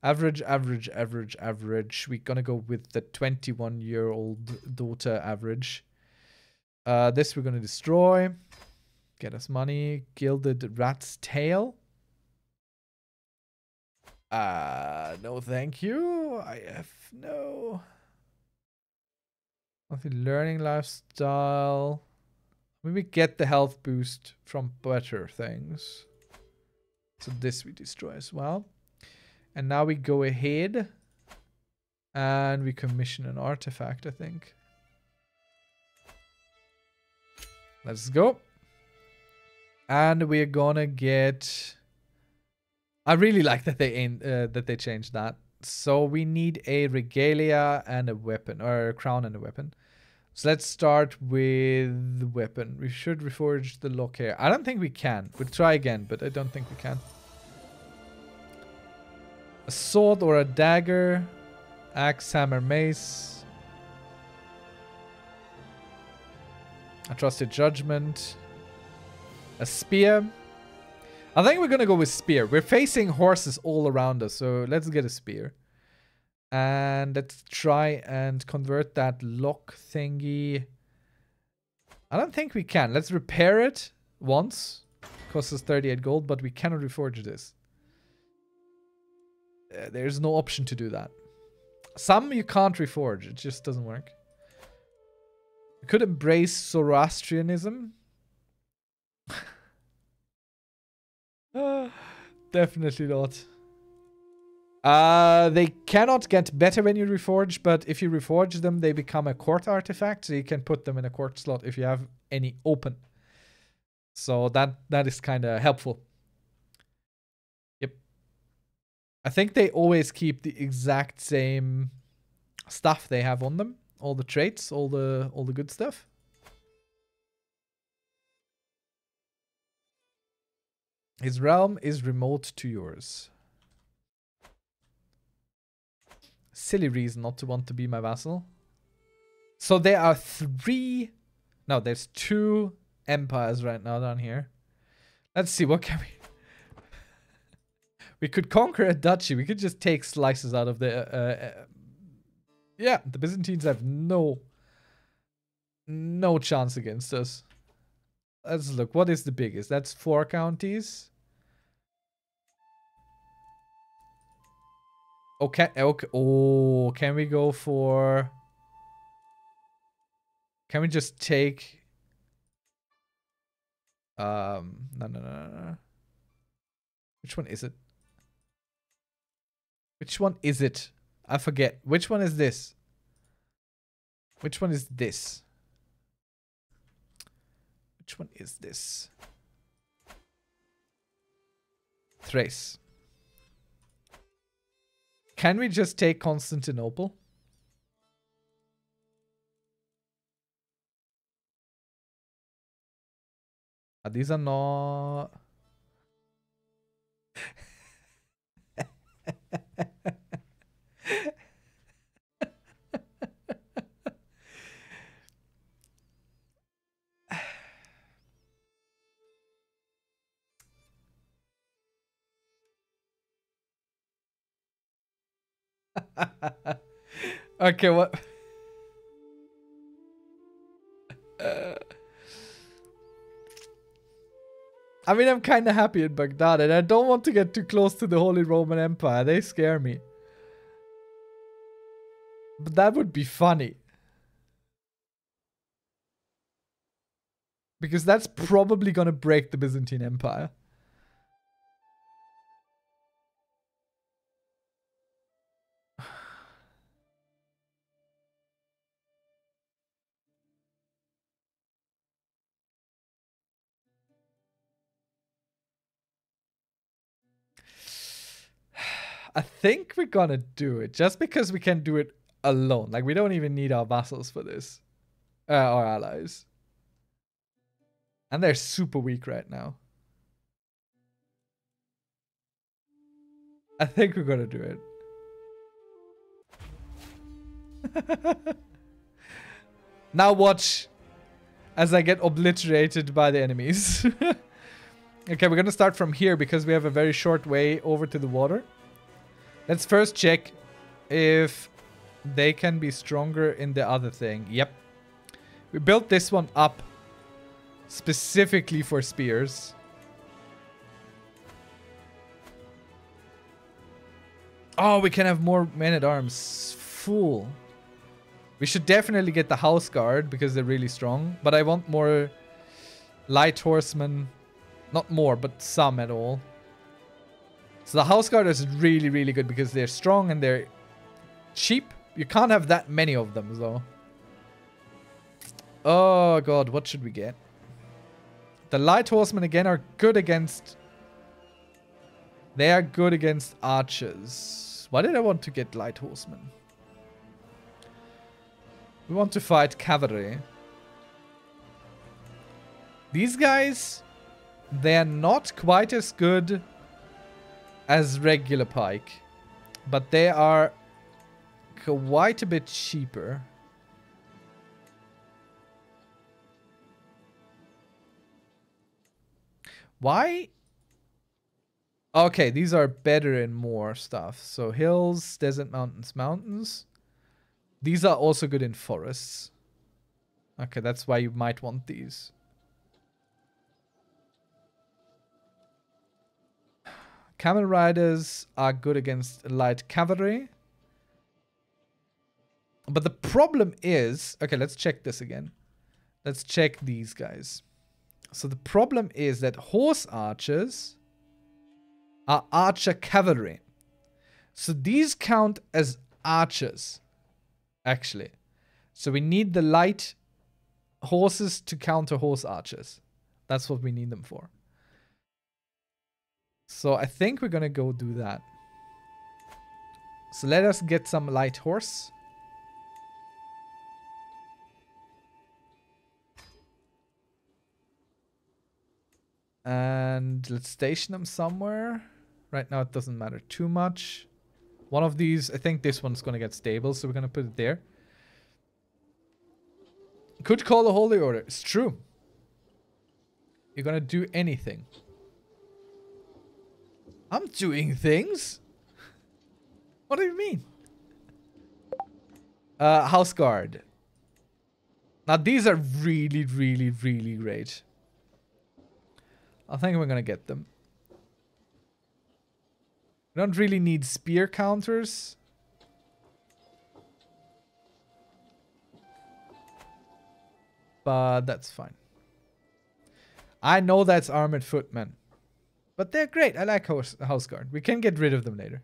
Average, average, average, average. We're gonna go with the 21 year old daughter average. Uh, this we're gonna destroy. Get us money. Gilded rat's tail. Uh, no thank you. I have no. Nothing learning lifestyle. Maybe get the health boost from better things. So this we destroy as well. And now we go ahead and we commission an artifact, I think. Let's go. And we're gonna get... I really like that they uh, that they changed that. So we need a regalia and a weapon, or a crown and a weapon. So let's start with the weapon. We should reforge the lock here. I don't think we can. We'll try again, but I don't think we can. A sword or a dagger. Axe, hammer, mace. A trusted judgment. A spear. I think we're gonna go with spear. We're facing horses all around us, so let's get a spear. And let's try and convert that lock thingy. I don't think we can. Let's repair it once. Costs us 38 gold, but we cannot reforge this. Uh, there's no option to do that. Some you can't reforge. It just doesn't work. Could embrace Zoroastrianism. definitely not. Uh, they cannot get better when you reforge, but if you reforge them, they become a court artifact, so you can put them in a court slot if you have any open. So that that is kind of helpful. Yep. I think they always keep the exact same stuff they have on them, all the traits, all the all the good stuff. His realm is remote to yours. Silly reason not to want to be my vassal. So there are three... No, there's two empires right now down here. Let's see, what can we... we could conquer a duchy. We could just take slices out of the... Uh, uh, yeah, the Byzantines have no... No chance against us. Let's look. What is the biggest? That's four counties. Okay, okay. Oh, can we go for... Can we just take... Um, no, no, no, no. Which one is it? Which one is it? I forget. Which one is this? Which one is this? Which one is this? Thrace. Can we just take Constantinople? Uh, these are not... okay, what? Uh, I mean, I'm kind of happy in Baghdad, and I don't want to get too close to the Holy Roman Empire. They scare me. But that would be funny. Because that's probably going to break the Byzantine Empire. I think we're gonna do it just because we can do it alone. Like we don't even need our vassals for this. Uh, our allies. And they're super weak right now. I think we're gonna do it. now watch as I get obliterated by the enemies. okay, we're gonna start from here because we have a very short way over to the water. Let's first check if they can be stronger in the other thing. Yep. We built this one up specifically for spears. Oh, we can have more men-at-arms. Fool. We should definitely get the house guard because they're really strong. But I want more light horsemen. Not more, but some at all. So the house guard is really, really good because they're strong and they're cheap. You can't have that many of them, though. Oh, God. What should we get? The light horsemen, again, are good against... They are good against archers. Why did I want to get light horsemen? We want to fight cavalry. These guys, they're not quite as good as regular pike. But they are quite a bit cheaper. Why? Okay, these are better in more stuff. So hills, desert mountains, mountains. These are also good in forests. Okay, that's why you might want these. Camel riders are good against light cavalry. But the problem is... Okay, let's check this again. Let's check these guys. So the problem is that horse archers are archer cavalry. So these count as archers actually. So we need the light horses to counter horse archers. That's what we need them for. So I think we're gonna go do that. So let us get some light horse. And let's station them somewhere. Right now it doesn't matter too much. One of these, I think this one's going to get stable, so we're going to put it there. Could call a holy order. It's true. You're going to do anything. I'm doing things. What do you mean? Uh, house guard. Now these are really, really, really great. I think we're gonna get them. We don't really need spear counters. But that's fine. I know that's armored footmen. But they're great. I like house, house guard. We can get rid of them later.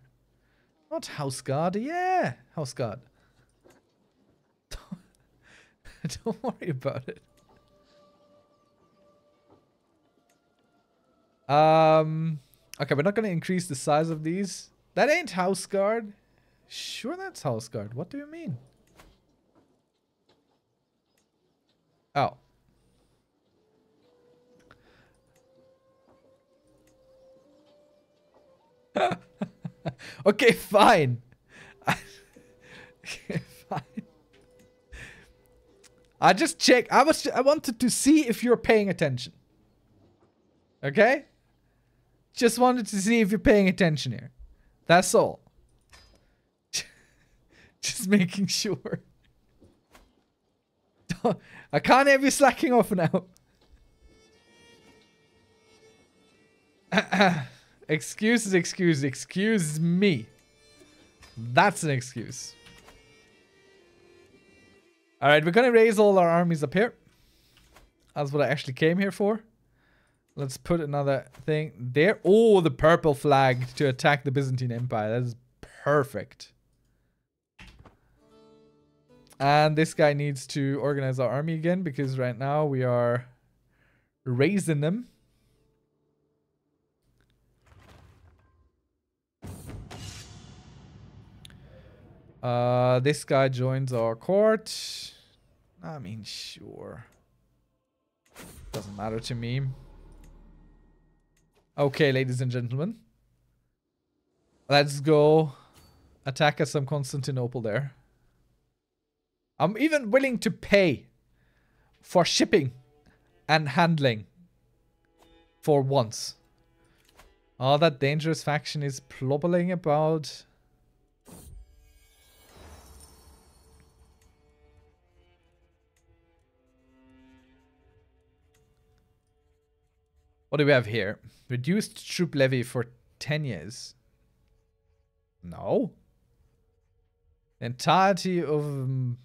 Not house guard. Yeah, house guard. Don't, don't worry about it. Um, Okay, we're not going to increase the size of these. That ain't house guard. Sure, that's house guard. What do you mean? Oh. okay, fine. fine. I just check. I was. I wanted to see if you're paying attention. Okay. Just wanted to see if you're paying attention here. That's all. Just making sure. I can't have you slacking off now. excuses, excuse, excuse me. That's an excuse. Alright, we're gonna raise all our armies up here. That's what I actually came here for. Let's put another thing there. Oh, the purple flag to attack the Byzantine Empire. That is perfect. And this guy needs to organize our army again because right now we are raising them. Uh, this guy joins our court. I mean, sure. Doesn't matter to me. Okay, ladies and gentlemen. Let's go attack us some Constantinople there. I'm even willing to pay for shipping and handling for once. Oh, that dangerous faction is plobbling about. What do we have here? Reduced troop levy for 10 years. No. Entirety of... Um,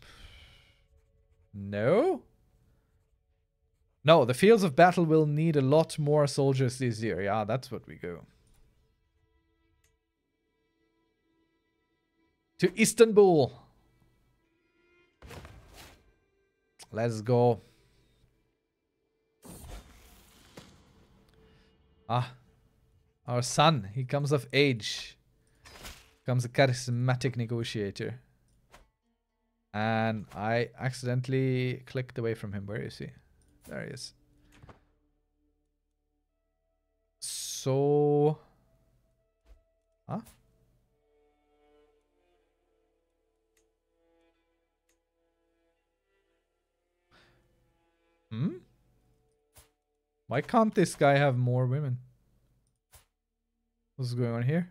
no? No, the fields of battle will need a lot more soldiers this year. Yeah, that's what we go. To Istanbul. Let's go. Ah. Our son, he comes of age. Comes a charismatic negotiator. And I accidentally clicked away from him. Where is he? There he is. So... Huh? Hmm? Why can't this guy have more women? What's going on here?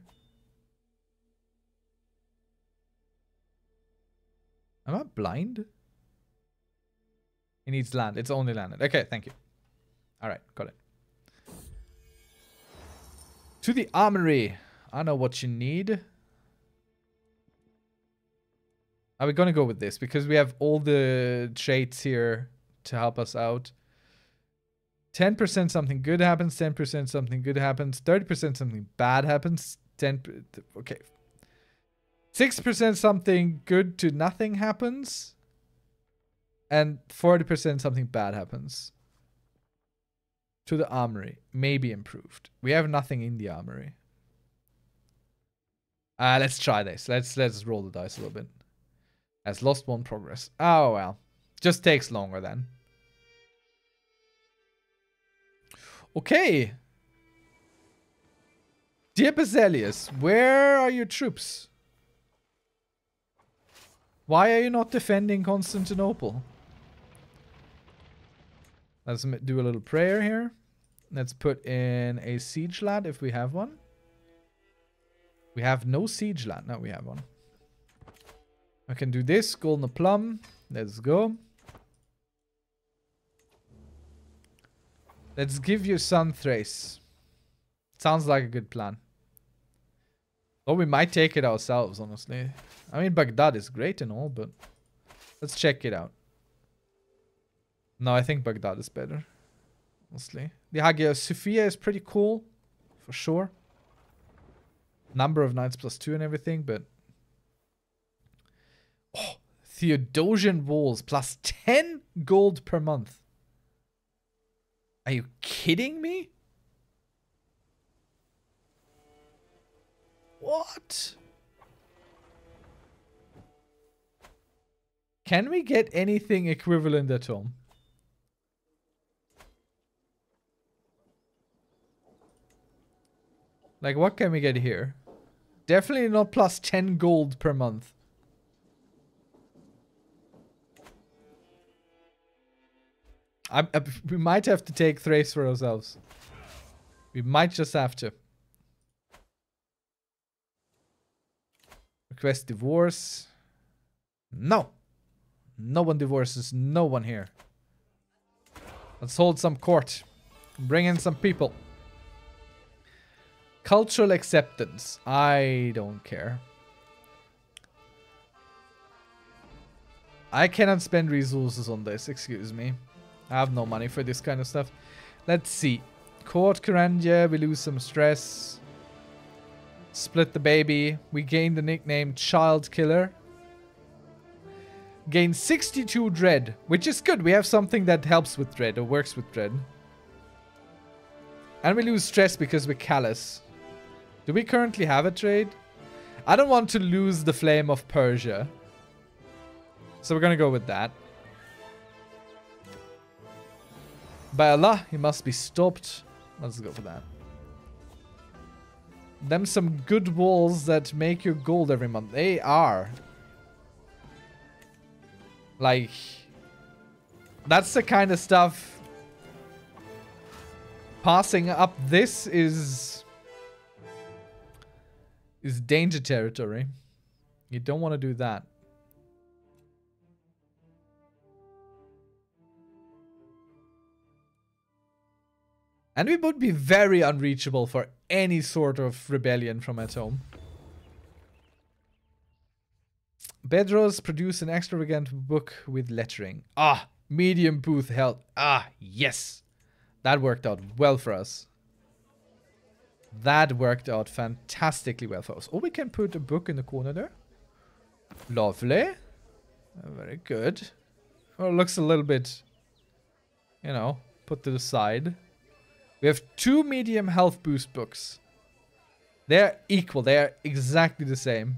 Am I blind? He needs land. It's only landed. Okay, thank you. Alright, got it. To the armory. I know what you need. Are we gonna go with this? Because we have all the traits here to help us out. 10% something good happens, 10% something good happens, 30% something bad happens, 10 okay. 6% something good to nothing happens and 40% something bad happens. To the armory, maybe improved. We have nothing in the armory. Uh, let's try this. Let's let's roll the dice a little bit. Has lost one progress. Oh well. Just takes longer then. Okay. Dear Basilius, where are your troops? Why are you not defending Constantinople? Let's do a little prayer here. Let's put in a siege lad if we have one. We have no siege lad. No, we have one. I can do this. Golden plum. Let's go. Let's give you Sun Thrace. Sounds like a good plan. Or we might take it ourselves, honestly. I mean, Baghdad is great and all, but let's check it out. No, I think Baghdad is better. Honestly. The Hagia Sophia is pretty cool. For sure. Number of knights plus two and everything, but... Oh, Theodosian walls plus 10 gold per month. Are you kidding me? What? Can we get anything equivalent at home? Like, what can we get here? Definitely not plus 10 gold per month. I, I, uh, we might have to take Thrace for ourselves. We might just have to. Request divorce. No. No one divorces no one here. Let's hold some court. Bring in some people. Cultural acceptance. I don't care. I cannot spend resources on this, excuse me. I have no money for this kind of stuff. Let's see. Court Karandia, we lose some stress. Split the baby. We gain the nickname Child Killer. Gain 62 dread, which is good. We have something that helps with dread or works with dread. And we lose stress because we're callous. Do we currently have a trade? I don't want to lose the flame of Persia. So we're gonna go with that. By Allah, he must be stopped. Let's go for that. Them some good walls that make you gold every month. They are. Like, that's the kind of stuff. Passing up this is is danger territory. You don't want to do that. And we would be very unreachable for any sort of rebellion from at home. Bedros produced an extravagant book with lettering. Ah, medium booth health. Ah, yes. That worked out well for us. That worked out fantastically well for us. Oh, we can put a book in the corner there. Lovely. Uh, very good. Oh, it looks a little bit, you know, put to the side. We have two medium health boost books. They're equal. They're exactly the same.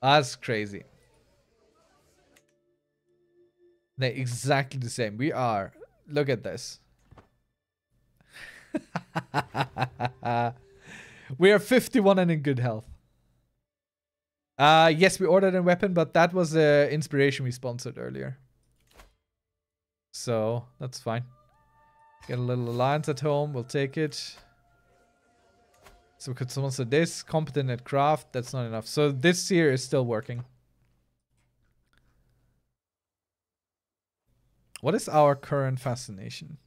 That's crazy. They're exactly the same. We are. Look at this. we are 51 and in good health. Uh, yes, we ordered a weapon, but that was the inspiration we sponsored earlier. So, that's fine. Get a little alliance at home. We'll take it. So could someone say this? Competent at craft. That's not enough. So this here is still working. What is our current fascination?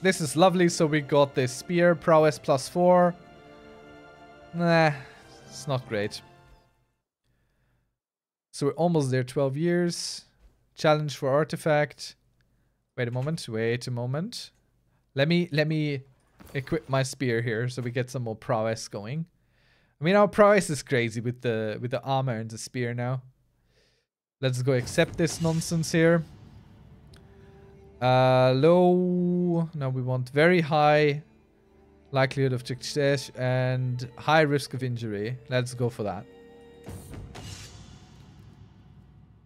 This is lovely. So we got this spear prowess plus four. Nah, it's not great. So we're almost there. 12 years. Challenge for artifact. Wait a moment. Wait a moment. Let me let me equip my spear here so we get some more prowess going. I mean our prowess is crazy with the with the armor and the spear now. Let's go accept this nonsense here. Uh, low. Now we want very high likelihood of success and high risk of injury. Let's go for that.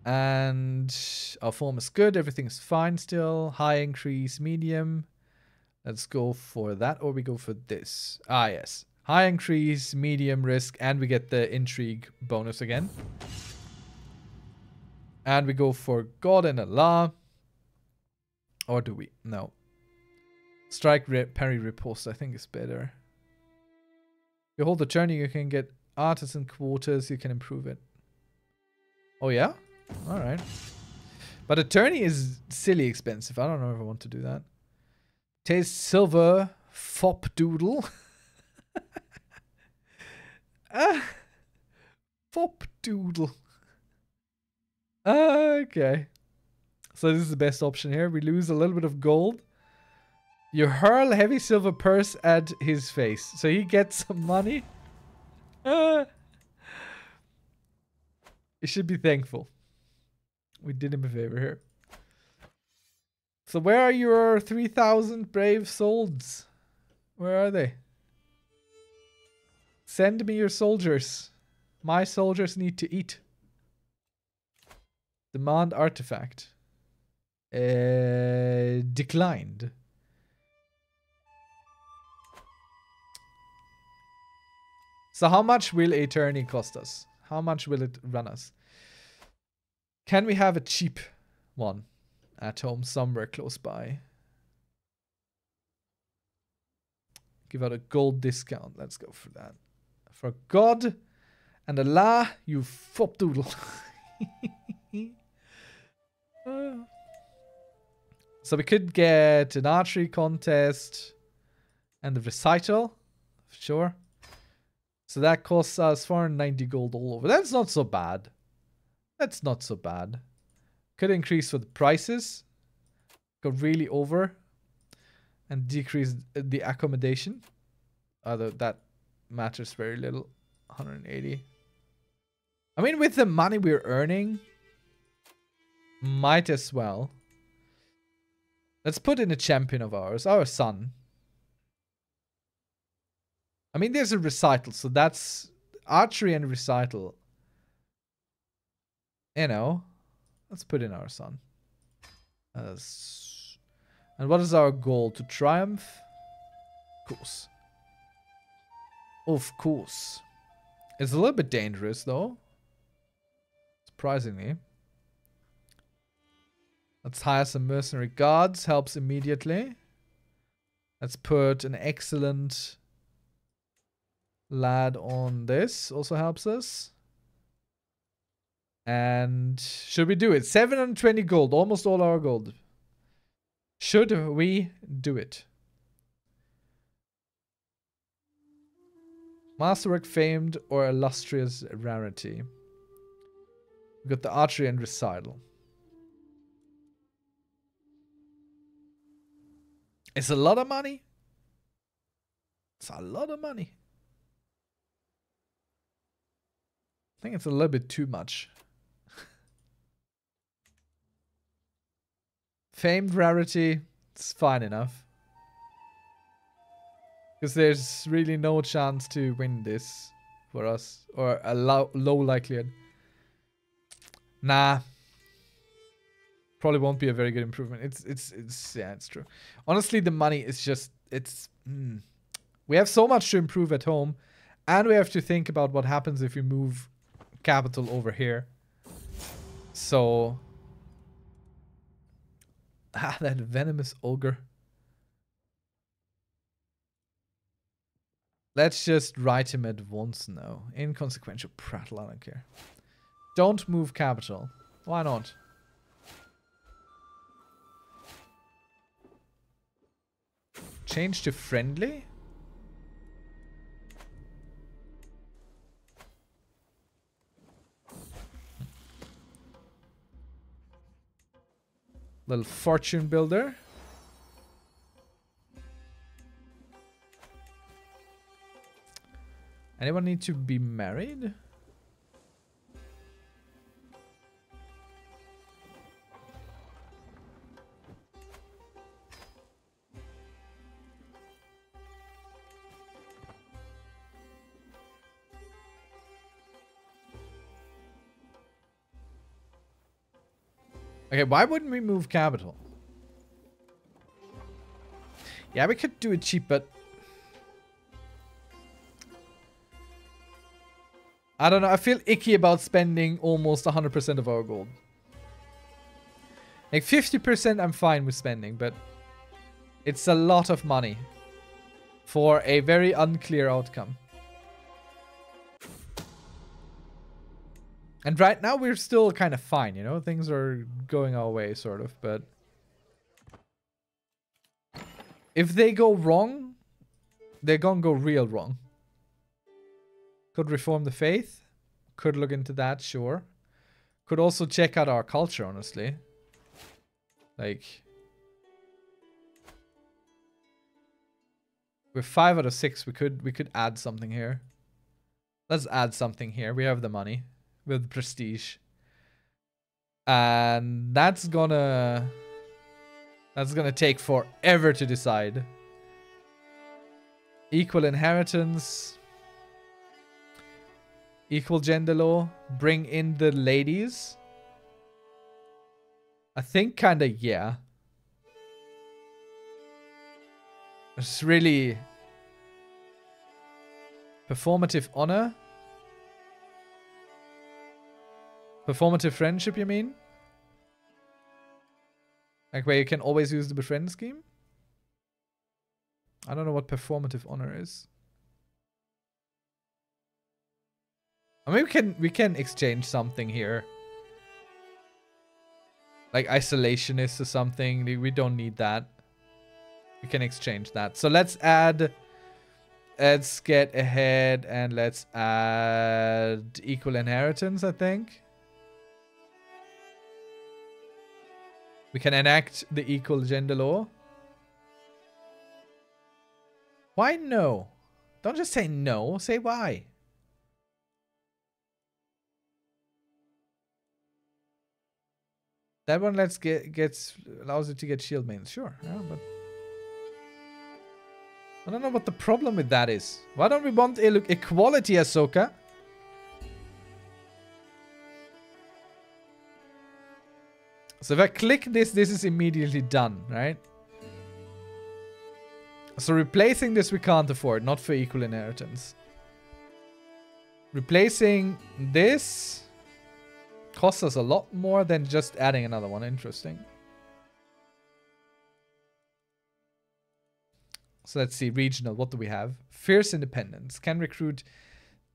And our form is good. Everything's fine still. High increase, medium. Let's go for that or we go for this. Ah, yes. High increase, medium risk, and we get the intrigue bonus again. And we go for God and Allah. Or do we? No. Strike, parry, riposte, I think is better. You hold the journey, you can get artisan quarters, you can improve it. Oh yeah? Alright. But a tourney is silly expensive. I don't know if I want to do that. Taste silver fop doodle. ah, fop doodle. Okay. So this is the best option here. We lose a little bit of gold. You hurl heavy silver purse at his face. So he gets some money. Ah. You should be thankful. We did him a favor here. So where are your 3,000 brave souls? Where are they? Send me your soldiers. My soldiers need to eat. Demand artifact. Uh, declined. So how much will a tourney cost us? How much will it run us? Can we have a cheap one? at home somewhere close by. Give out a gold discount. Let's go for that. For God and Allah, you fop doodle. so we could get an archery contest and a recital. For sure. So that costs us 490 gold all over. That's not so bad. That's not so bad. Could increase with prices. Go really over. And decrease uh, the accommodation. Although that matters very little. 180. I mean, with the money we're earning, might as well. Let's put in a champion of ours, our son. I mean, there's a recital, so that's archery and recital. You know, Let's put in our son. As and what is our goal? To triumph? Of course. Of course. It's a little bit dangerous though. Surprisingly. Let's hire some mercenary guards. Helps immediately. Let's put an excellent lad on this. Also helps us. And should we do it? 720 gold, almost all our gold. Should we do it? Masterwork famed or illustrious rarity. We've got the archery and recital. It's a lot of money. It's a lot of money. I think it's a little bit too much. Famed rarity, it's fine enough. Because there's really no chance to win this for us. Or a low, low likelihood. Nah. Probably won't be a very good improvement. It's, it's, it's, yeah, it's true. Honestly, the money is just, it's, mm. we have so much to improve at home. And we have to think about what happens if we move capital over here. So, ah, that venomous ogre. Let's just write him at once now. Inconsequential prattle, I don't care. Don't move capital. Why not? Change to friendly? Little fortune builder. Anyone need to be married? Okay, why wouldn't we move capital? Yeah, we could do it cheap, but... I don't know, I feel icky about spending almost 100% of our gold. Like 50% I'm fine with spending, but... It's a lot of money. For a very unclear outcome. And right now we're still kind of fine, you know? Things are going our way, sort of, but... If they go wrong, they're gonna go real wrong. Could reform the faith. Could look into that, sure. Could also check out our culture, honestly. Like... With five out of six, we could we could add something here. Let's add something here. We have the money with prestige. And that's gonna... That's gonna take forever to decide. Equal inheritance. Equal gender law. Bring in the ladies. I think kinda yeah. It's really... Performative honor. Performative friendship, you mean? Like where you can always use the befriend scheme? I don't know what performative honor is. I mean, we can we can exchange something here, like isolationist or something. We don't need that. We can exchange that. So let's add. Let's get ahead and let's add equal inheritance. I think. We can enact the equal gender law. Why no? Don't just say no, say why. That one lets get gets allows it to get shield maidens, sure, yeah, but I don't know what the problem with that is. Why don't we want eh, equality, Ahsoka? So if I click this, this is immediately done, right? So replacing this we can't afford, not for equal inheritance. Replacing this costs us a lot more than just adding another one. Interesting. So let's see, regional, what do we have? Fierce Independence. Can recruit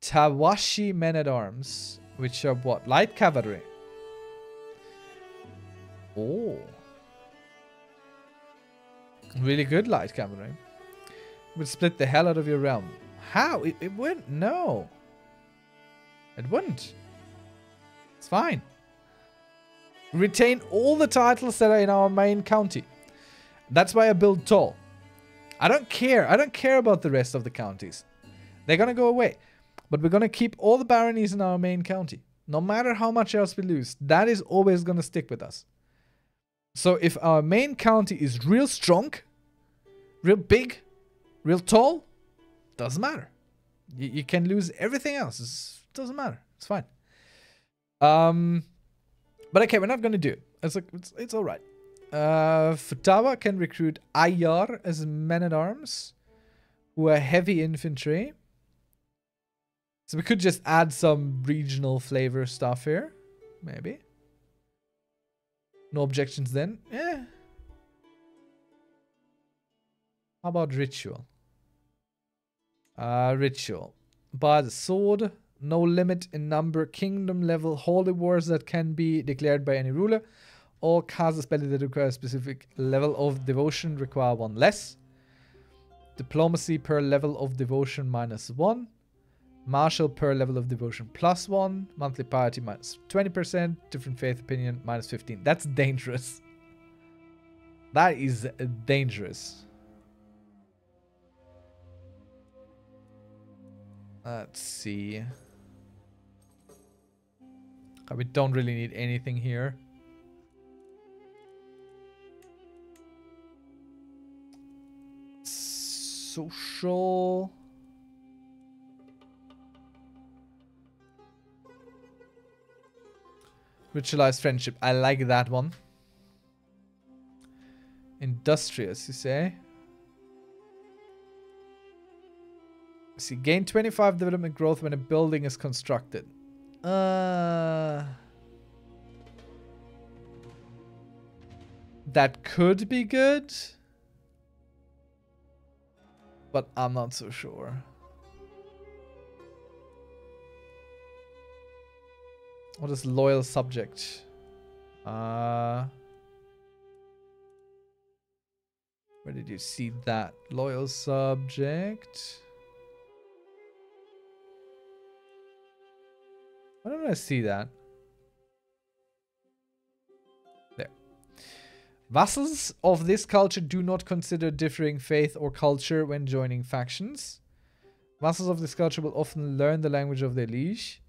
Tawashi men-at-arms. Which are what? Light cavalry. Oh. Really good light cavalry. Would split the hell out of your realm. How? It, it wouldn't. No. It wouldn't. It's fine. Retain all the titles that are in our main county. That's why I build tall. I don't care. I don't care about the rest of the counties. They're going to go away. But we're going to keep all the baronies in our main county. No matter how much else we lose. That is always going to stick with us. So if our main county is real strong, real big, real tall, doesn't matter. You, you can lose everything else. It doesn't matter. It's fine. Um, but okay, we're not going to do it. It's, like, it's, it's all right. Uh, Futuwaa can recruit Ayyar as men-at-arms, who are heavy infantry. So we could just add some regional flavor stuff here. Maybe. No objections then. Yeah. How about ritual? Uh, ritual. By the sword. No limit in number kingdom level holy wars that can be declared by any ruler. All casus belli that require a specific level of devotion require one less. Diplomacy per level of devotion minus one. Martial per level of devotion plus one. Monthly piety minus 20%. Different faith opinion minus 15. That's dangerous. That is dangerous. Let's see. Uh, we don't really need anything here. Social... Ritualized friendship. I like that one. Industrious, you say? See, gain 25 development growth when a building is constructed. Uh... That could be good. But I'm not so sure. What is loyal subject? Uh, where did you see that? Loyal subject. Why don't I see that? There. Vassals of this culture do not consider differing faith or culture when joining factions. Vassals of this culture will often learn the language of their liege.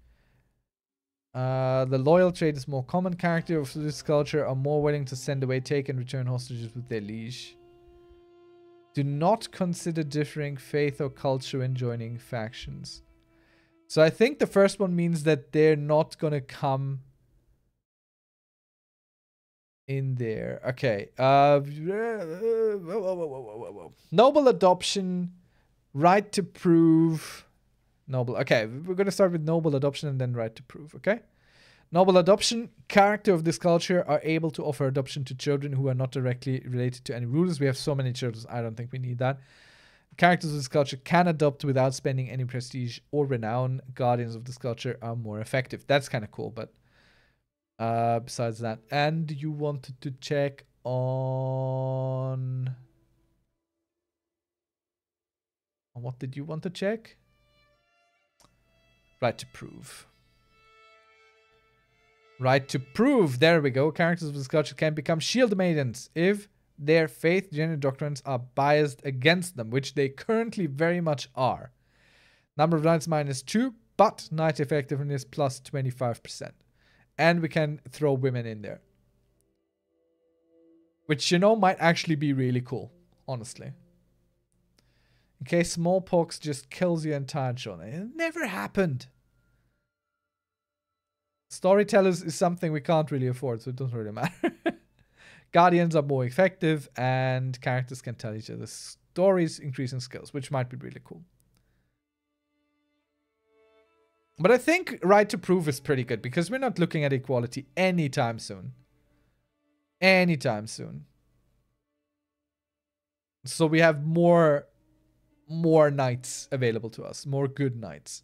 Uh, the loyal trait is more common. Character of this culture are more willing to send away, take, and return hostages with their liege. Do not consider differing faith or culture when joining factions. So I think the first one means that they're not gonna come in there. Okay. Uh, noble adoption, right to prove Noble. Okay, we're going to start with noble adoption and then right to prove, okay? Noble adoption, character of this culture are able to offer adoption to children who are not directly related to any rulers. We have so many children, I don't think we need that. Characters of this culture can adopt without spending any prestige or renown. Guardians of this culture are more effective. That's kind of cool, but uh, besides that. And you wanted to check on... On what did you want to check? Right to prove. Right to prove. There we go. Characters of this culture can become shield maidens if their faith, gender doctrines are biased against them, which they currently very much are. Number of knights minus 2, but knight effectiveness plus 25%. And we can throw women in there. Which, you know, might actually be really cool, honestly. In case smallpox just kills your entire children. It never happened. Storytellers is something we can't really afford, so it doesn't really matter. Guardians are more effective, and characters can tell each other stories, increasing skills, which might be really cool. But I think right to prove is pretty good because we're not looking at equality anytime soon. Anytime soon. So we have more more knights available to us, more good knights.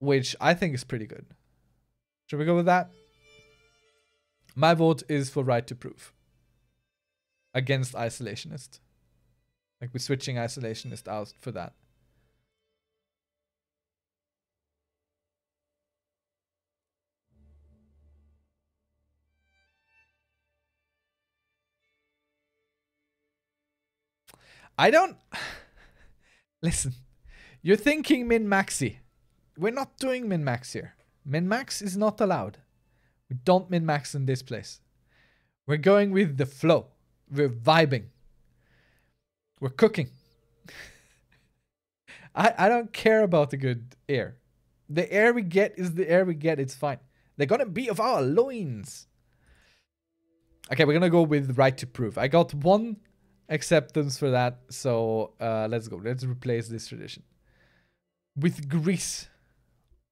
which I think is pretty good. Should we go with that? My vote is for right to prove against isolationist. Like we're switching isolationist out for that. I don't listen. You're thinking min maxi. We're not doing min max here. Min max is not allowed. We don't min max in this place. We're going with the flow. We're vibing. We're cooking. I, I don't care about the good heir. The heir we get is the heir we get. It's fine. They're gonna be of our loins. Okay, we're gonna go with right to prove. I got one acceptance for that, so uh, let's go. Let's replace this tradition with Greece.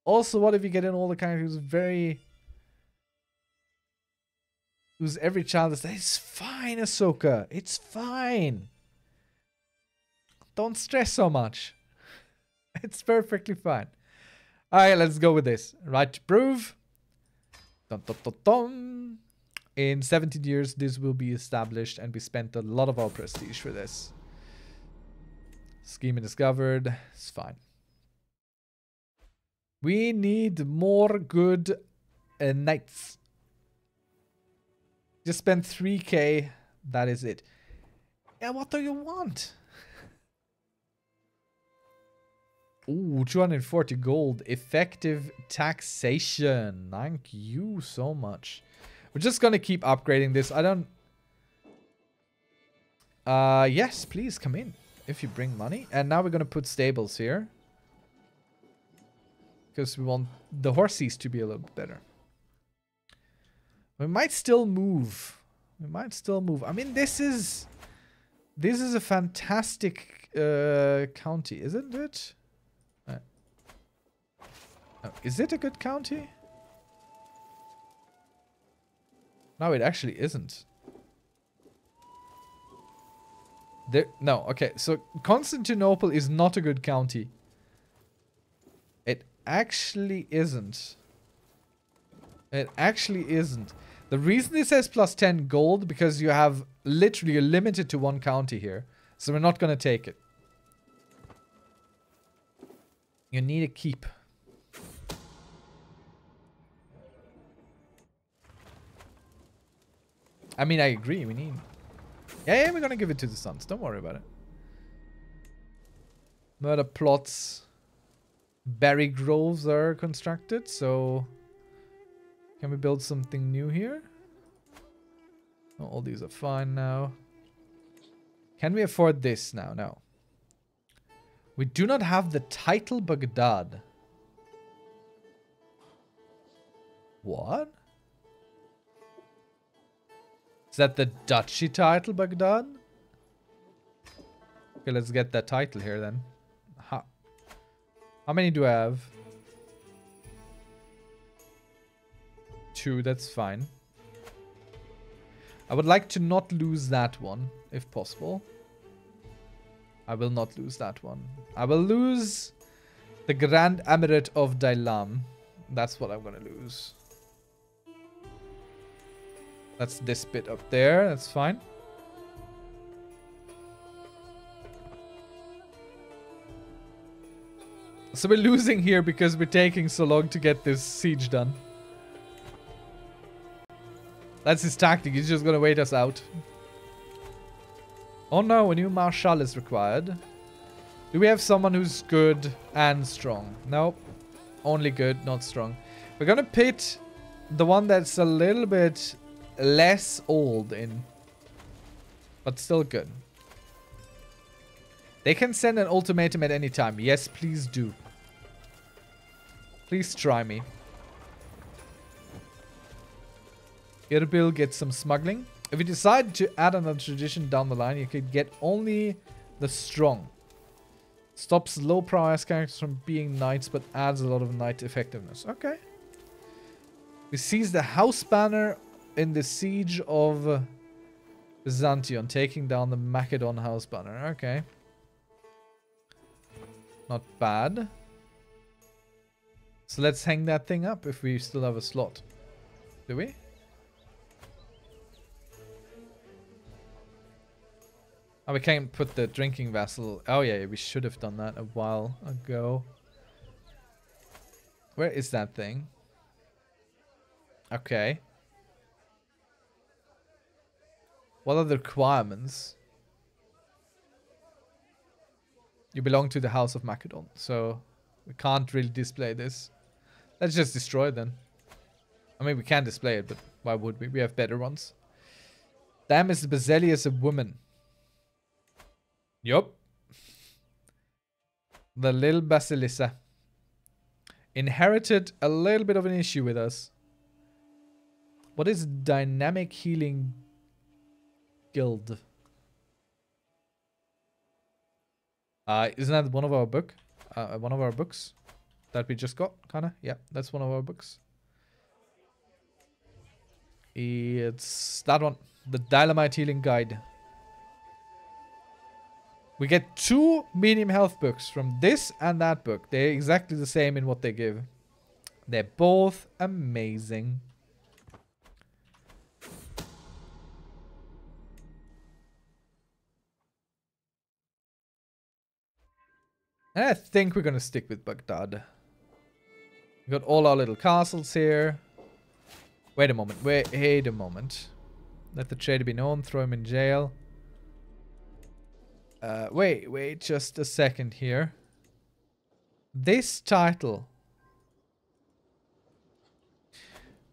Also, what if you get in all the who's very who's every child is it's fine, Ahsoka. It's fine. Don't stress so much. It's perfectly fine. Alright, let's go with this. Right to prove. Dun, dun, dun. In 17 years, this will be established, and we spent a lot of our prestige for this. Scheme discovered. It's fine. We need more good uh, knights. Just spend 3k. That is it. Yeah, what do you want? Ooh, 240 gold. Effective taxation. Thank you so much. We're just gonna keep upgrading this. I don't... Uh, yes, please come in. If you bring money. And now we're gonna put stables here. Because we want the horses to be a little better. We might still move. We might still move. I mean, this is... This is a fantastic uh, county, isn't it? Oh, is it a good county? No, it actually isn't. There, no, okay, so Constantinople is not a good county. It actually isn't. It actually isn't. The reason it says plus 10 gold, because you have literally limited to one county here. So we're not going to take it. You need a keep. I mean, I agree. We need... Yeah, yeah, we're gonna give it to the sons. Don't worry about it. Murder plots. Berry groves are constructed, so... Can we build something new here? Oh, all these are fine now. Can we afford this now? No. We do not have the title Baghdad. What? That the duchy title, Baghdad? Okay, let's get that title here then. How, how many do I have? Two, that's fine. I would like to not lose that one, if possible. I will not lose that one. I will lose the Grand Emirate of Dailam. That's what I'm gonna lose. That's this bit up there. That's fine. So we're losing here because we're taking so long to get this siege done. That's his tactic. He's just gonna wait us out. Oh no, a new marshal is required. Do we have someone who's good and strong? Nope. Only good, not strong. We're gonna pit the one that's a little bit less old in. But still good. They can send an ultimatum at any time. Yes, please do. Please try me. Erbil gets some smuggling. If you decide to add another tradition down the line, you could get only the strong. Stops low prowess characters from being knights, but adds a lot of knight effectiveness. Okay. We seize the house banner in the siege of Byzantium, taking down the Macedon house banner. Okay. Not bad. So let's hang that thing up if we still have a slot. Do we? Oh, we can't put the drinking vessel. Oh yeah, we should have done that a while ago. Where is that thing? Okay. What are the requirements? You belong to the House of Macedon, so we can't really display this. Let's just destroy it then. I mean, we can display it, but why would we? We have better ones. Damn, is Basilius a woman? Yup. The little Basilissa. Inherited a little bit of an issue with us. What is Dynamic Healing Guild? Uh, isn't that one of our book? Uh, one of our books that we just got, kinda? Yeah, that's one of our books. It's that one. The Dynamite Healing Guide. We get two medium health books from this and that book. They're exactly the same in what they give. They're both amazing. I think we're to stick with Baghdad. We got all our little castles here. Wait a moment. Wait, wait a moment. Let the traitor be known. Throw him in jail. Uh, wait, wait just a second here. This title.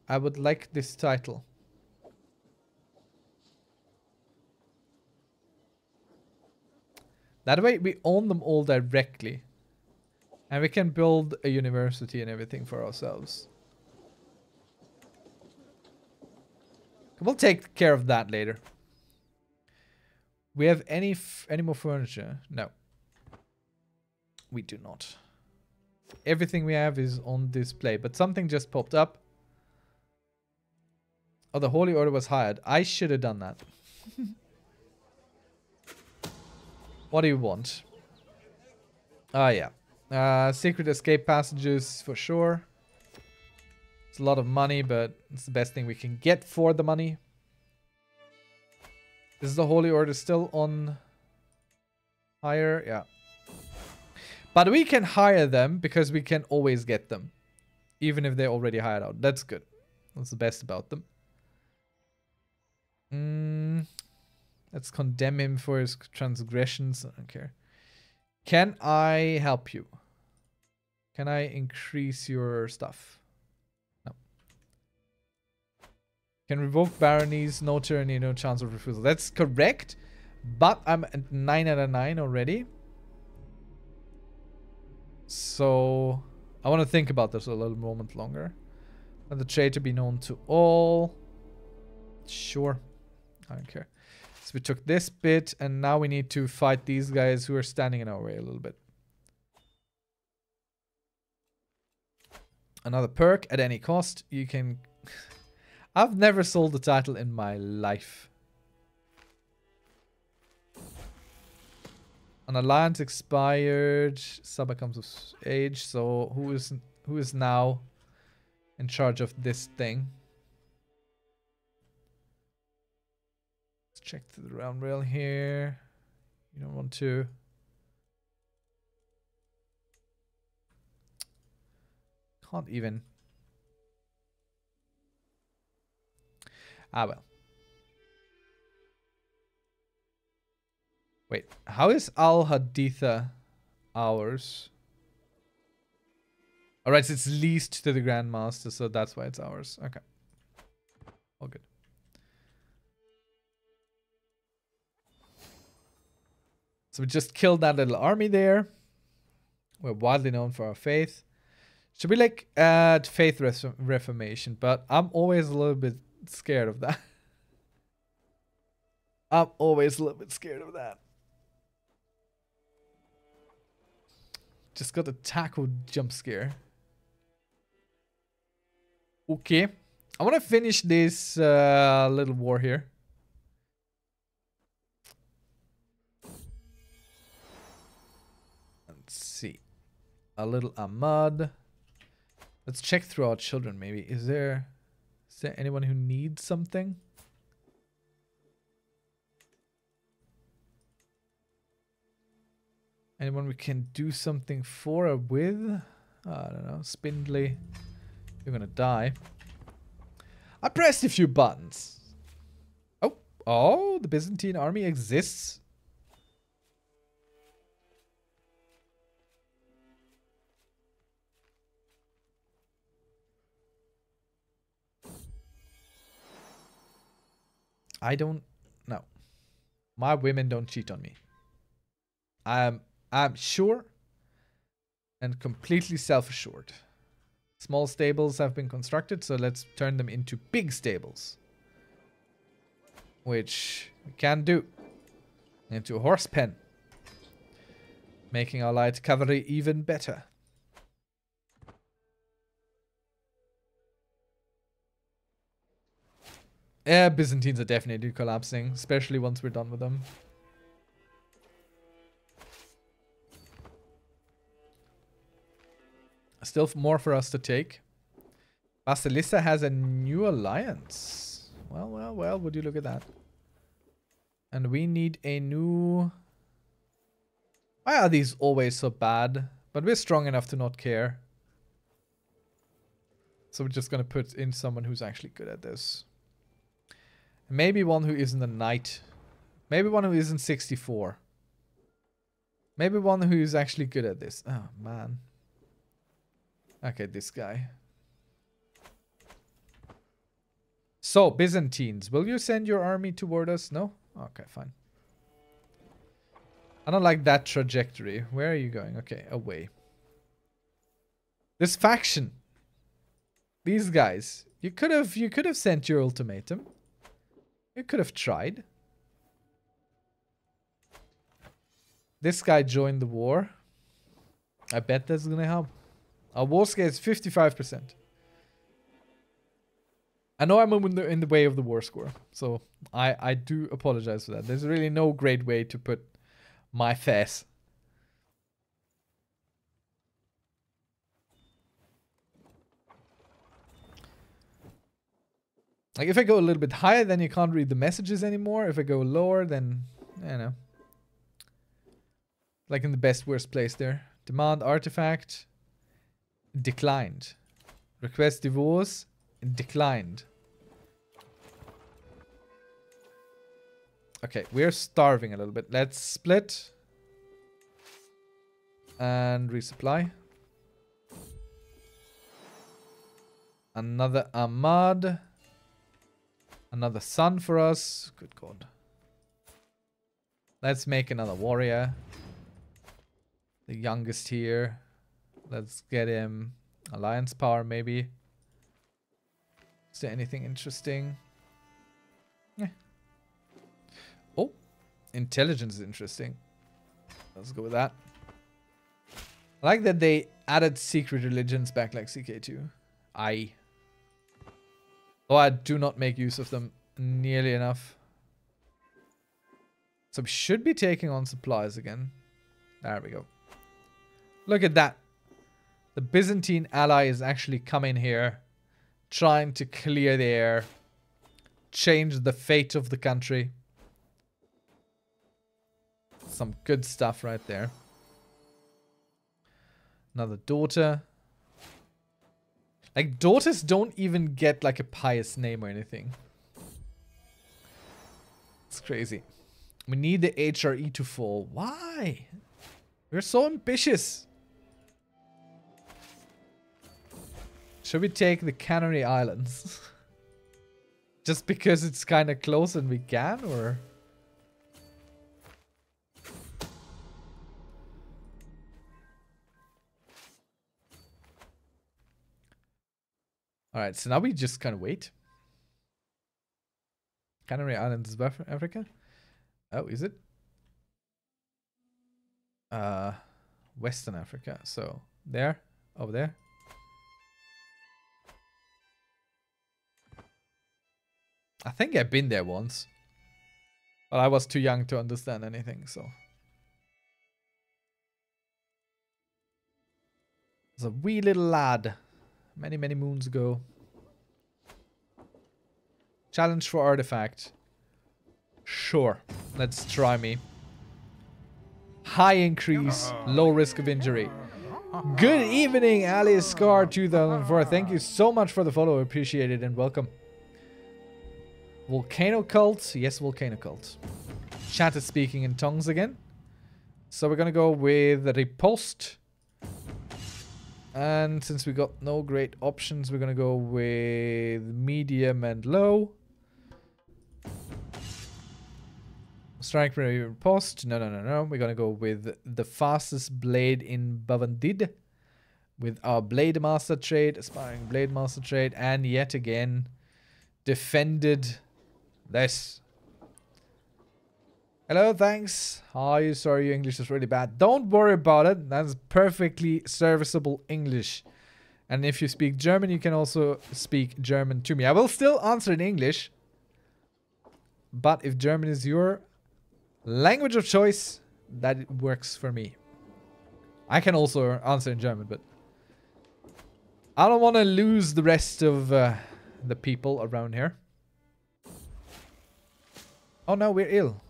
I would like this title. That way we own them all directly. And we can build a university and everything for ourselves. We'll take care of that later. We have any any more furniture? No. We do not. Everything we have is on display, but something just popped up. Oh, the Holy Order was hired. I should have done that. what do you want? Ah, yeah. Uh, secret escape passages for sure. It's a lot of money, but it's the best thing we can get for the money. Is the Holy Order still on hire? Yeah. But we can hire them because we can always get them. Even if they're already hired out. That's good. That's the best about them. Mm, let's condemn him for his transgressions. I don't care. Can I help you? Can I increase your stuff? No. Can revoke baronies, no tyranny, no chance of refusal. That's correct. But I'm at 9 out of 9 already. So I want to think about this a little moment longer. Let the trade to be known to all. Sure. I don't care. We took this bit and now we need to fight these guys who are standing in our way a little bit. Another perk at any cost. You can I've never sold the title in my life. An alliance expired. Saba comes of age. So who is who is now in charge of this thing? Check the round rail here. You don't want to. Can't even Ah, well. Wait, how is Al Haditha ours? Alright, so it's leased to the Grandmaster, so that's why it's ours. Okay. All good. So we just killed that little army there. We're widely known for our faith. Should we like add faith reformation? But I'm always a little bit scared of that. I'm always a little bit scared of that. Just got a tackle jump scare. Okay. I want to finish this uh, little war here. A little Ahmad. Let's check through our children, maybe. Is there, is there anyone who needs something? Anyone we can do something for or with? I don't know. Spindly. You're gonna die. I pressed a few buttons. Oh, oh, the Byzantine army exists. I don't know. My women don't cheat on me. I'm I'm sure and completely self-assured. Small stables have been constructed, so let's turn them into big stables. Which we can do. Into a horse pen. Making our light cavalry even better. Yeah, Byzantines are definitely collapsing, especially once we're done with them. Still more for us to take. Basilissa has a new alliance. Well, well, well, would you look at that. And we need a new... Why are these always so bad? But we're strong enough to not care. So we're just going to put in someone who's actually good at this. Maybe one who isn't a knight. Maybe one who isn't 64. Maybe one who is actually good at this. Oh, man. Okay, this guy. So, Byzantines, will you send your army toward us? No? Okay, fine. I don't like that trajectory. Where are you going? Okay, away. This faction. These guys. You could have you could have sent your ultimatum. You could have tried. This guy joined the war. I bet that's gonna help. Our war scale is 55%. I know I'm in the, in the way of the war score, so I, I do apologize for that. There's really no great way to put my face. Like if I go a little bit higher, then you can't read the messages anymore. If I go lower, then, I know. Like in the best worst place there. Demand artifact declined. Request divorce declined. Okay, we're starving a little bit. Let's split. And resupply. Another Ahmad. Another son for us. Good god. Let's make another warrior. The youngest here. Let's get him alliance power maybe. Is there anything interesting? Yeah. Oh, intelligence is interesting. Let's go with that. I like that they added secret religions back like CK2. I. Oh, I do not make use of them nearly enough. So we should be taking on supplies again. There we go. Look at that. The Byzantine ally is actually coming here, trying to clear the air, change the fate of the country. Some good stuff right there. Another daughter. Like, daughters don't even get, like, a pious name or anything. It's crazy. We need the HRE to fall. Why? We're so ambitious. Should we take the Canary Islands? Just because it's kind of close and we can, or...? Alright, so now we just kind of wait. Canary Islands is Africa? Oh, is it? Uh, Western Africa. So, there, over there. I think I've been there once. But I was too young to understand anything, so. There's a wee little lad many, many moons ago. Challenge for artifact. Sure. Let's try me. High increase, low risk of injury. Good evening, Ali Scar 2004. Thank you so much for the follow. Appreciate it and welcome. Volcano cult. Yes, volcano cult. Chat is speaking in tongues again. So we're gonna go with the riposte. And since we got no great options, we're gonna go with medium and low. Strike riposte. No, no, no, no. We're gonna go with the fastest blade in Bavandid. With our Blade Master trade, aspiring Blade Master trade. and yet again defended this. Hello, thanks. Are you? Sorry, your English is really bad. Don't worry about it. That's perfectly serviceable English. And if you speak German, you can also speak German to me. I will still answer in English. But if German is your language of choice, that works for me. I can also answer in German, but I don't want to lose the rest of uh, the people around here. Oh no, we're ill.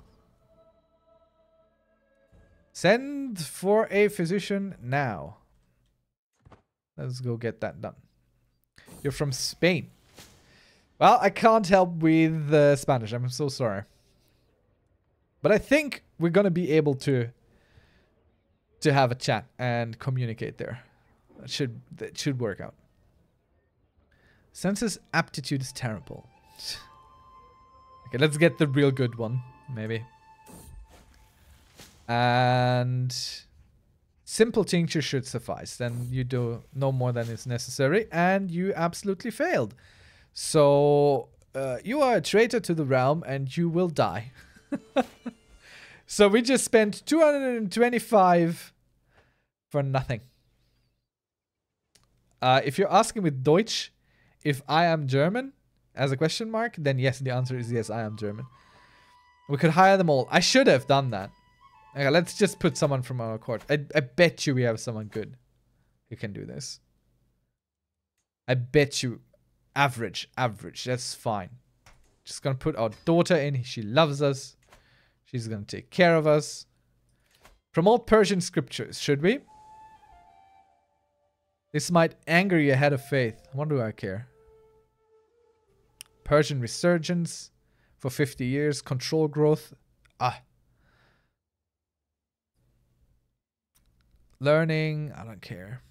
Send for a physician now. Let's go get that done. You're from Spain. Well, I can't help with uh, Spanish. I'm so sorry. But I think we're going to be able to to have a chat and communicate there. That should that should work out. Census aptitude is terrible. okay, let's get the real good one, maybe. And simple tincture should suffice. Then you do no more than is necessary, and you absolutely failed. So uh, you are a traitor to the realm, and you will die. so we just spent 225 for nothing. Uh, if you're asking with Deutsch if I am German as a question mark, then yes, the answer is yes, I am German. We could hire them all. I should have done that. Okay, let's just put someone from our court. I, I bet you we have someone good who can do this. I bet you average, average. That's fine. Just gonna put our daughter in. She loves us. She's gonna take care of us. Promote Persian scriptures, should we? This might anger your head of faith. What do I care? Persian resurgence for 50 years. Control growth. Ah. Learning. I don't care.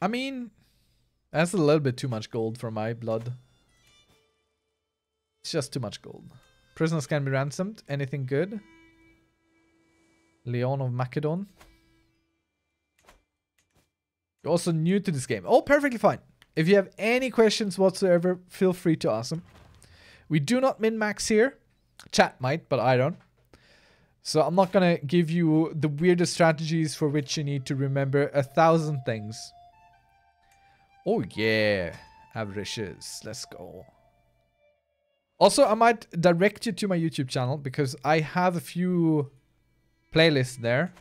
I mean, that's a little bit too much gold for my blood. It's just too much gold. Prisoners can be ransomed. Anything good? Leon of Macedon. You're also new to this game. Oh, perfectly fine. If you have any questions whatsoever, feel free to ask them. We do not min-max here. Chat might, but I don't. So I'm not going to give you the weirdest strategies for which you need to remember a thousand things. Oh yeah, averages. Let's go. Also, I might direct you to my YouTube channel because I have a few playlists there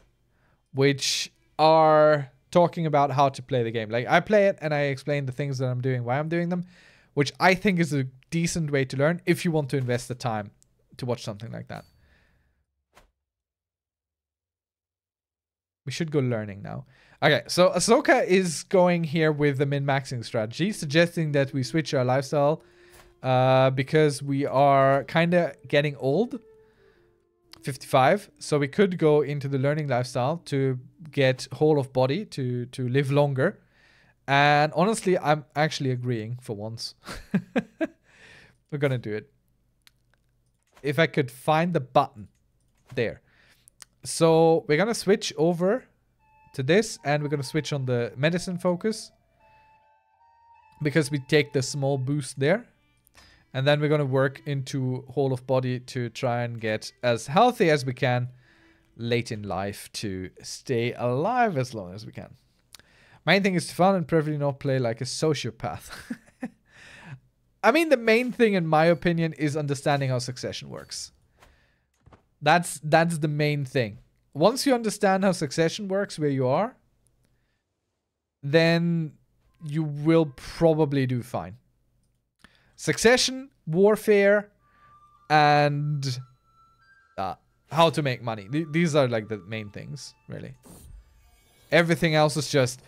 which are talking about how to play the game. Like I play it and I explain the things that I'm doing, why I'm doing them, which I think is a decent way to learn if you want to invest the time to watch something like that. We should go learning now. Okay, so Ahsoka is going here with the min-maxing strategy, suggesting that we switch our lifestyle uh, because we are kind of getting old. 55. So we could go into the learning lifestyle to get whole of body to to live longer. And honestly, I'm actually agreeing for once. We're gonna do it. If I could find the button. There. So we're gonna switch over to this and we're gonna switch on the medicine focus. Because we take the small boost there. And then we're going to work into whole of body to try and get as healthy as we can late in life to stay alive as long as we can. Main thing is to fun and preferably not play like a sociopath. I mean, the main thing, in my opinion, is understanding how succession works. That's that's the main thing. Once you understand how succession works where you are, then you will probably do fine. Succession, warfare, and uh, how to make money. Th these are like the main things, really. Everything else is just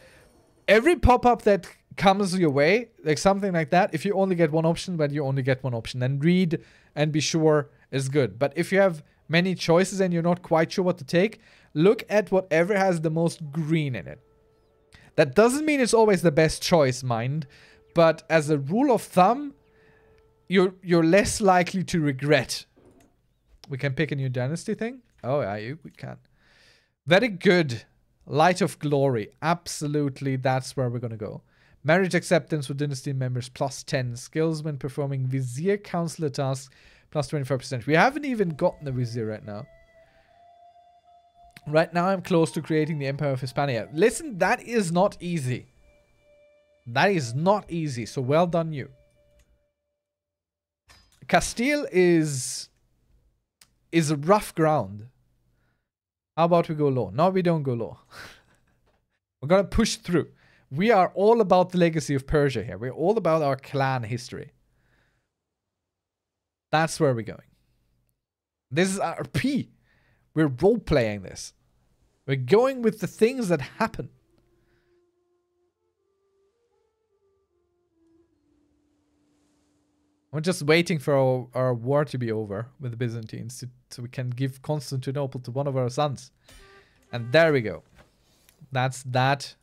every pop-up that comes your way, like something like that, if you only get one option, but you only get one option, then read and be sure is good. But if you have many choices and you're not quite sure what to take, look at whatever has the most green in it. That doesn't mean it's always the best choice, mind, but as a rule of thumb, you're you're less likely to regret. We can pick a new dynasty thing. Oh yeah, we can. Very good. Light of Glory. Absolutely, that's where we're gonna go. Marriage acceptance for dynasty members plus 10. Skills when performing Vizier counselor tasks plus 25%. We haven't even gotten the Vizier right now. Right now I'm close to creating the Empire of Hispania. Listen, that is not easy. That is not easy, so well done you. Castile is is rough ground. How about we go low? No, we don't go low. We're gonna push through. We are all about the legacy of Persia here. We're all about our clan history. That's where we're going. This is our P. We're role playing this. We're going with the things that happen. I'm just waiting for our, our war to be over with the Byzantines to, so we can give Constantinople to one of our sons. And there we go. That's that.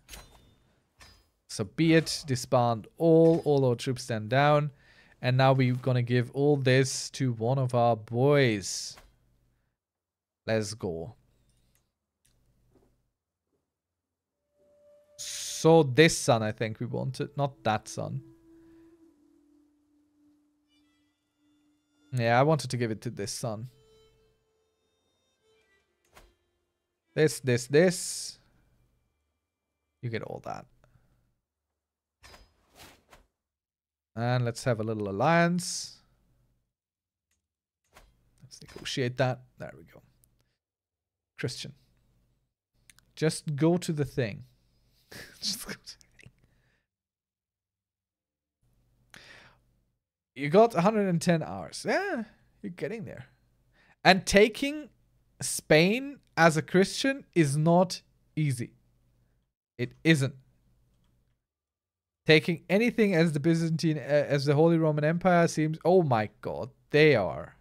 So be it, disband all, all our troops stand down. And now we're gonna give all this to one of our boys. Let's go. So this son, I think we wanted, not that son. Yeah, I wanted to give it to this son. This, this, this. You get all that. And let's have a little alliance. Let's negotiate that. There we go. Christian. Just go to the thing. Just go to the thing. You got 110 hours. Yeah, you're getting there. And taking Spain as a Christian is not easy. It isn't. Taking anything as the Byzantine, uh, as the Holy Roman Empire seems. Oh my god, they are.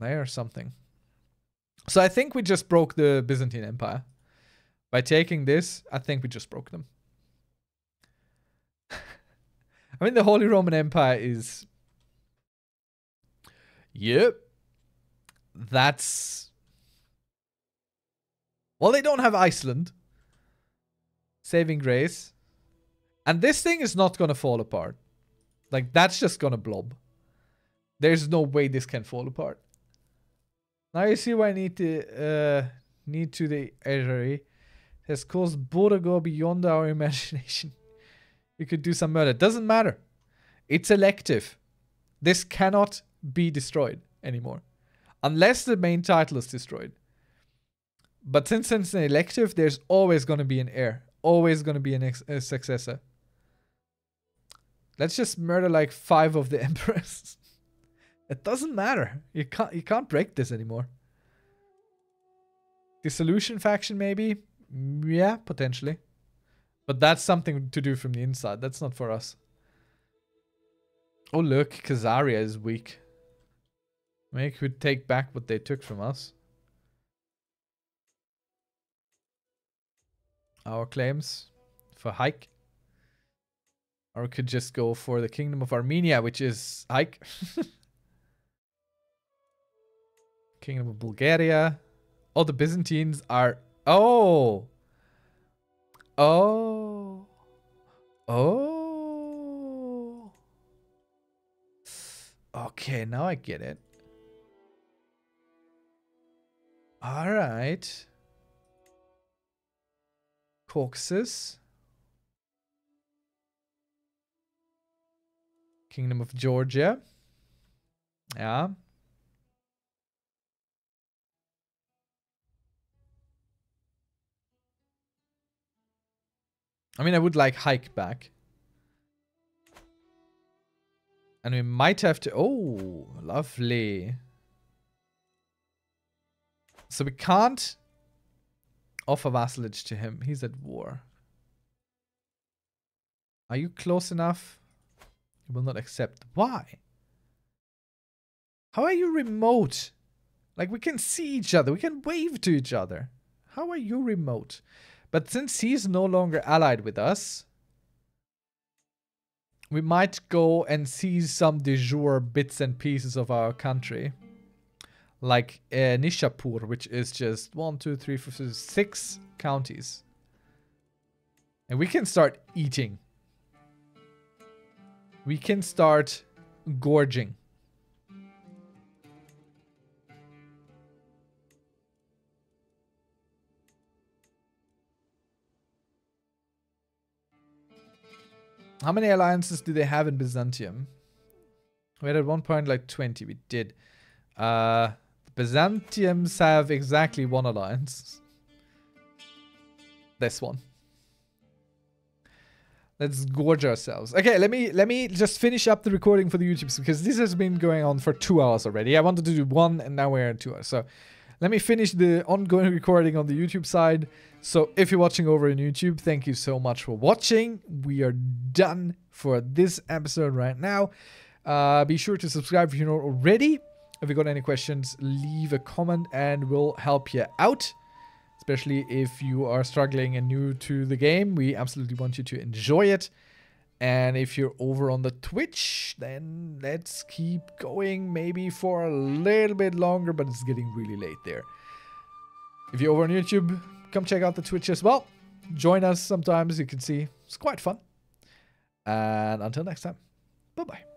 They are something. So I think we just broke the Byzantine Empire. By taking this, I think we just broke them. I mean, the Holy Roman Empire is. Yep. That's. Well, they don't have Iceland. Saving grace. And this thing is not going to fall apart. Like, that's just going to blob. There's no way this can fall apart. Now you see why I need to, uh, need to the area has caused to go beyond our imagination. You could do some murder. Doesn't matter. It's elective. This cannot be destroyed anymore. Unless the main title is destroyed. But since it's an elective, there's always going to be an heir. Always going to be an a successor. Let's just murder like five of the emperors. it doesn't matter. You can't you can't break this anymore. Dissolution faction maybe? Mm, yeah, potentially. But that's something to do from the inside. That's not for us. Oh look, Khazaria is weak. We could take back what they took from us. Our claims for hike. Or could just go for the Kingdom of Armenia, which is hike. Kingdom of Bulgaria. Oh, the Byzantines are... Oh! Oh! Oh! Okay, now I get it. Alright. Caucasus. Kingdom of Georgia. Yeah. I mean, I would like hike back. And we might have to... Oh, lovely. So we can't offer vassalage to him. He's at war. Are you close enough? He will not accept. Why? How are you remote? Like, we can see each other. We can wave to each other. How are you remote? But since he's no longer allied with us, we might go and seize some de jure bits and pieces of our country. Like uh, Nishapur, which is just one, two, three, four, six counties. And we can start eating. We can start gorging. How many alliances do they have in Byzantium? We had at one point like 20. We did. Uh, Byzantiums have exactly one alliance. This one. Let's gorge ourselves. Okay, let me let me just finish up the recording for the YouTube because this has been going on for two hours already. I wanted to do one and now we're at two hours. So let me finish the ongoing recording on the YouTube side. So if you're watching over on YouTube, thank you so much for watching. We are done for this episode right now. Uh, be sure to subscribe if you're not already. If you got any questions, leave a comment and we'll help you out. Especially if you are struggling and new to the game. We absolutely want you to enjoy it. And if you're over on the Twitch, then let's keep going maybe for a little bit longer, but it's getting really late there. If you're over on YouTube, come check out the Twitch as well. Join us sometimes, you can see. It's quite fun. And until next time, bye-bye.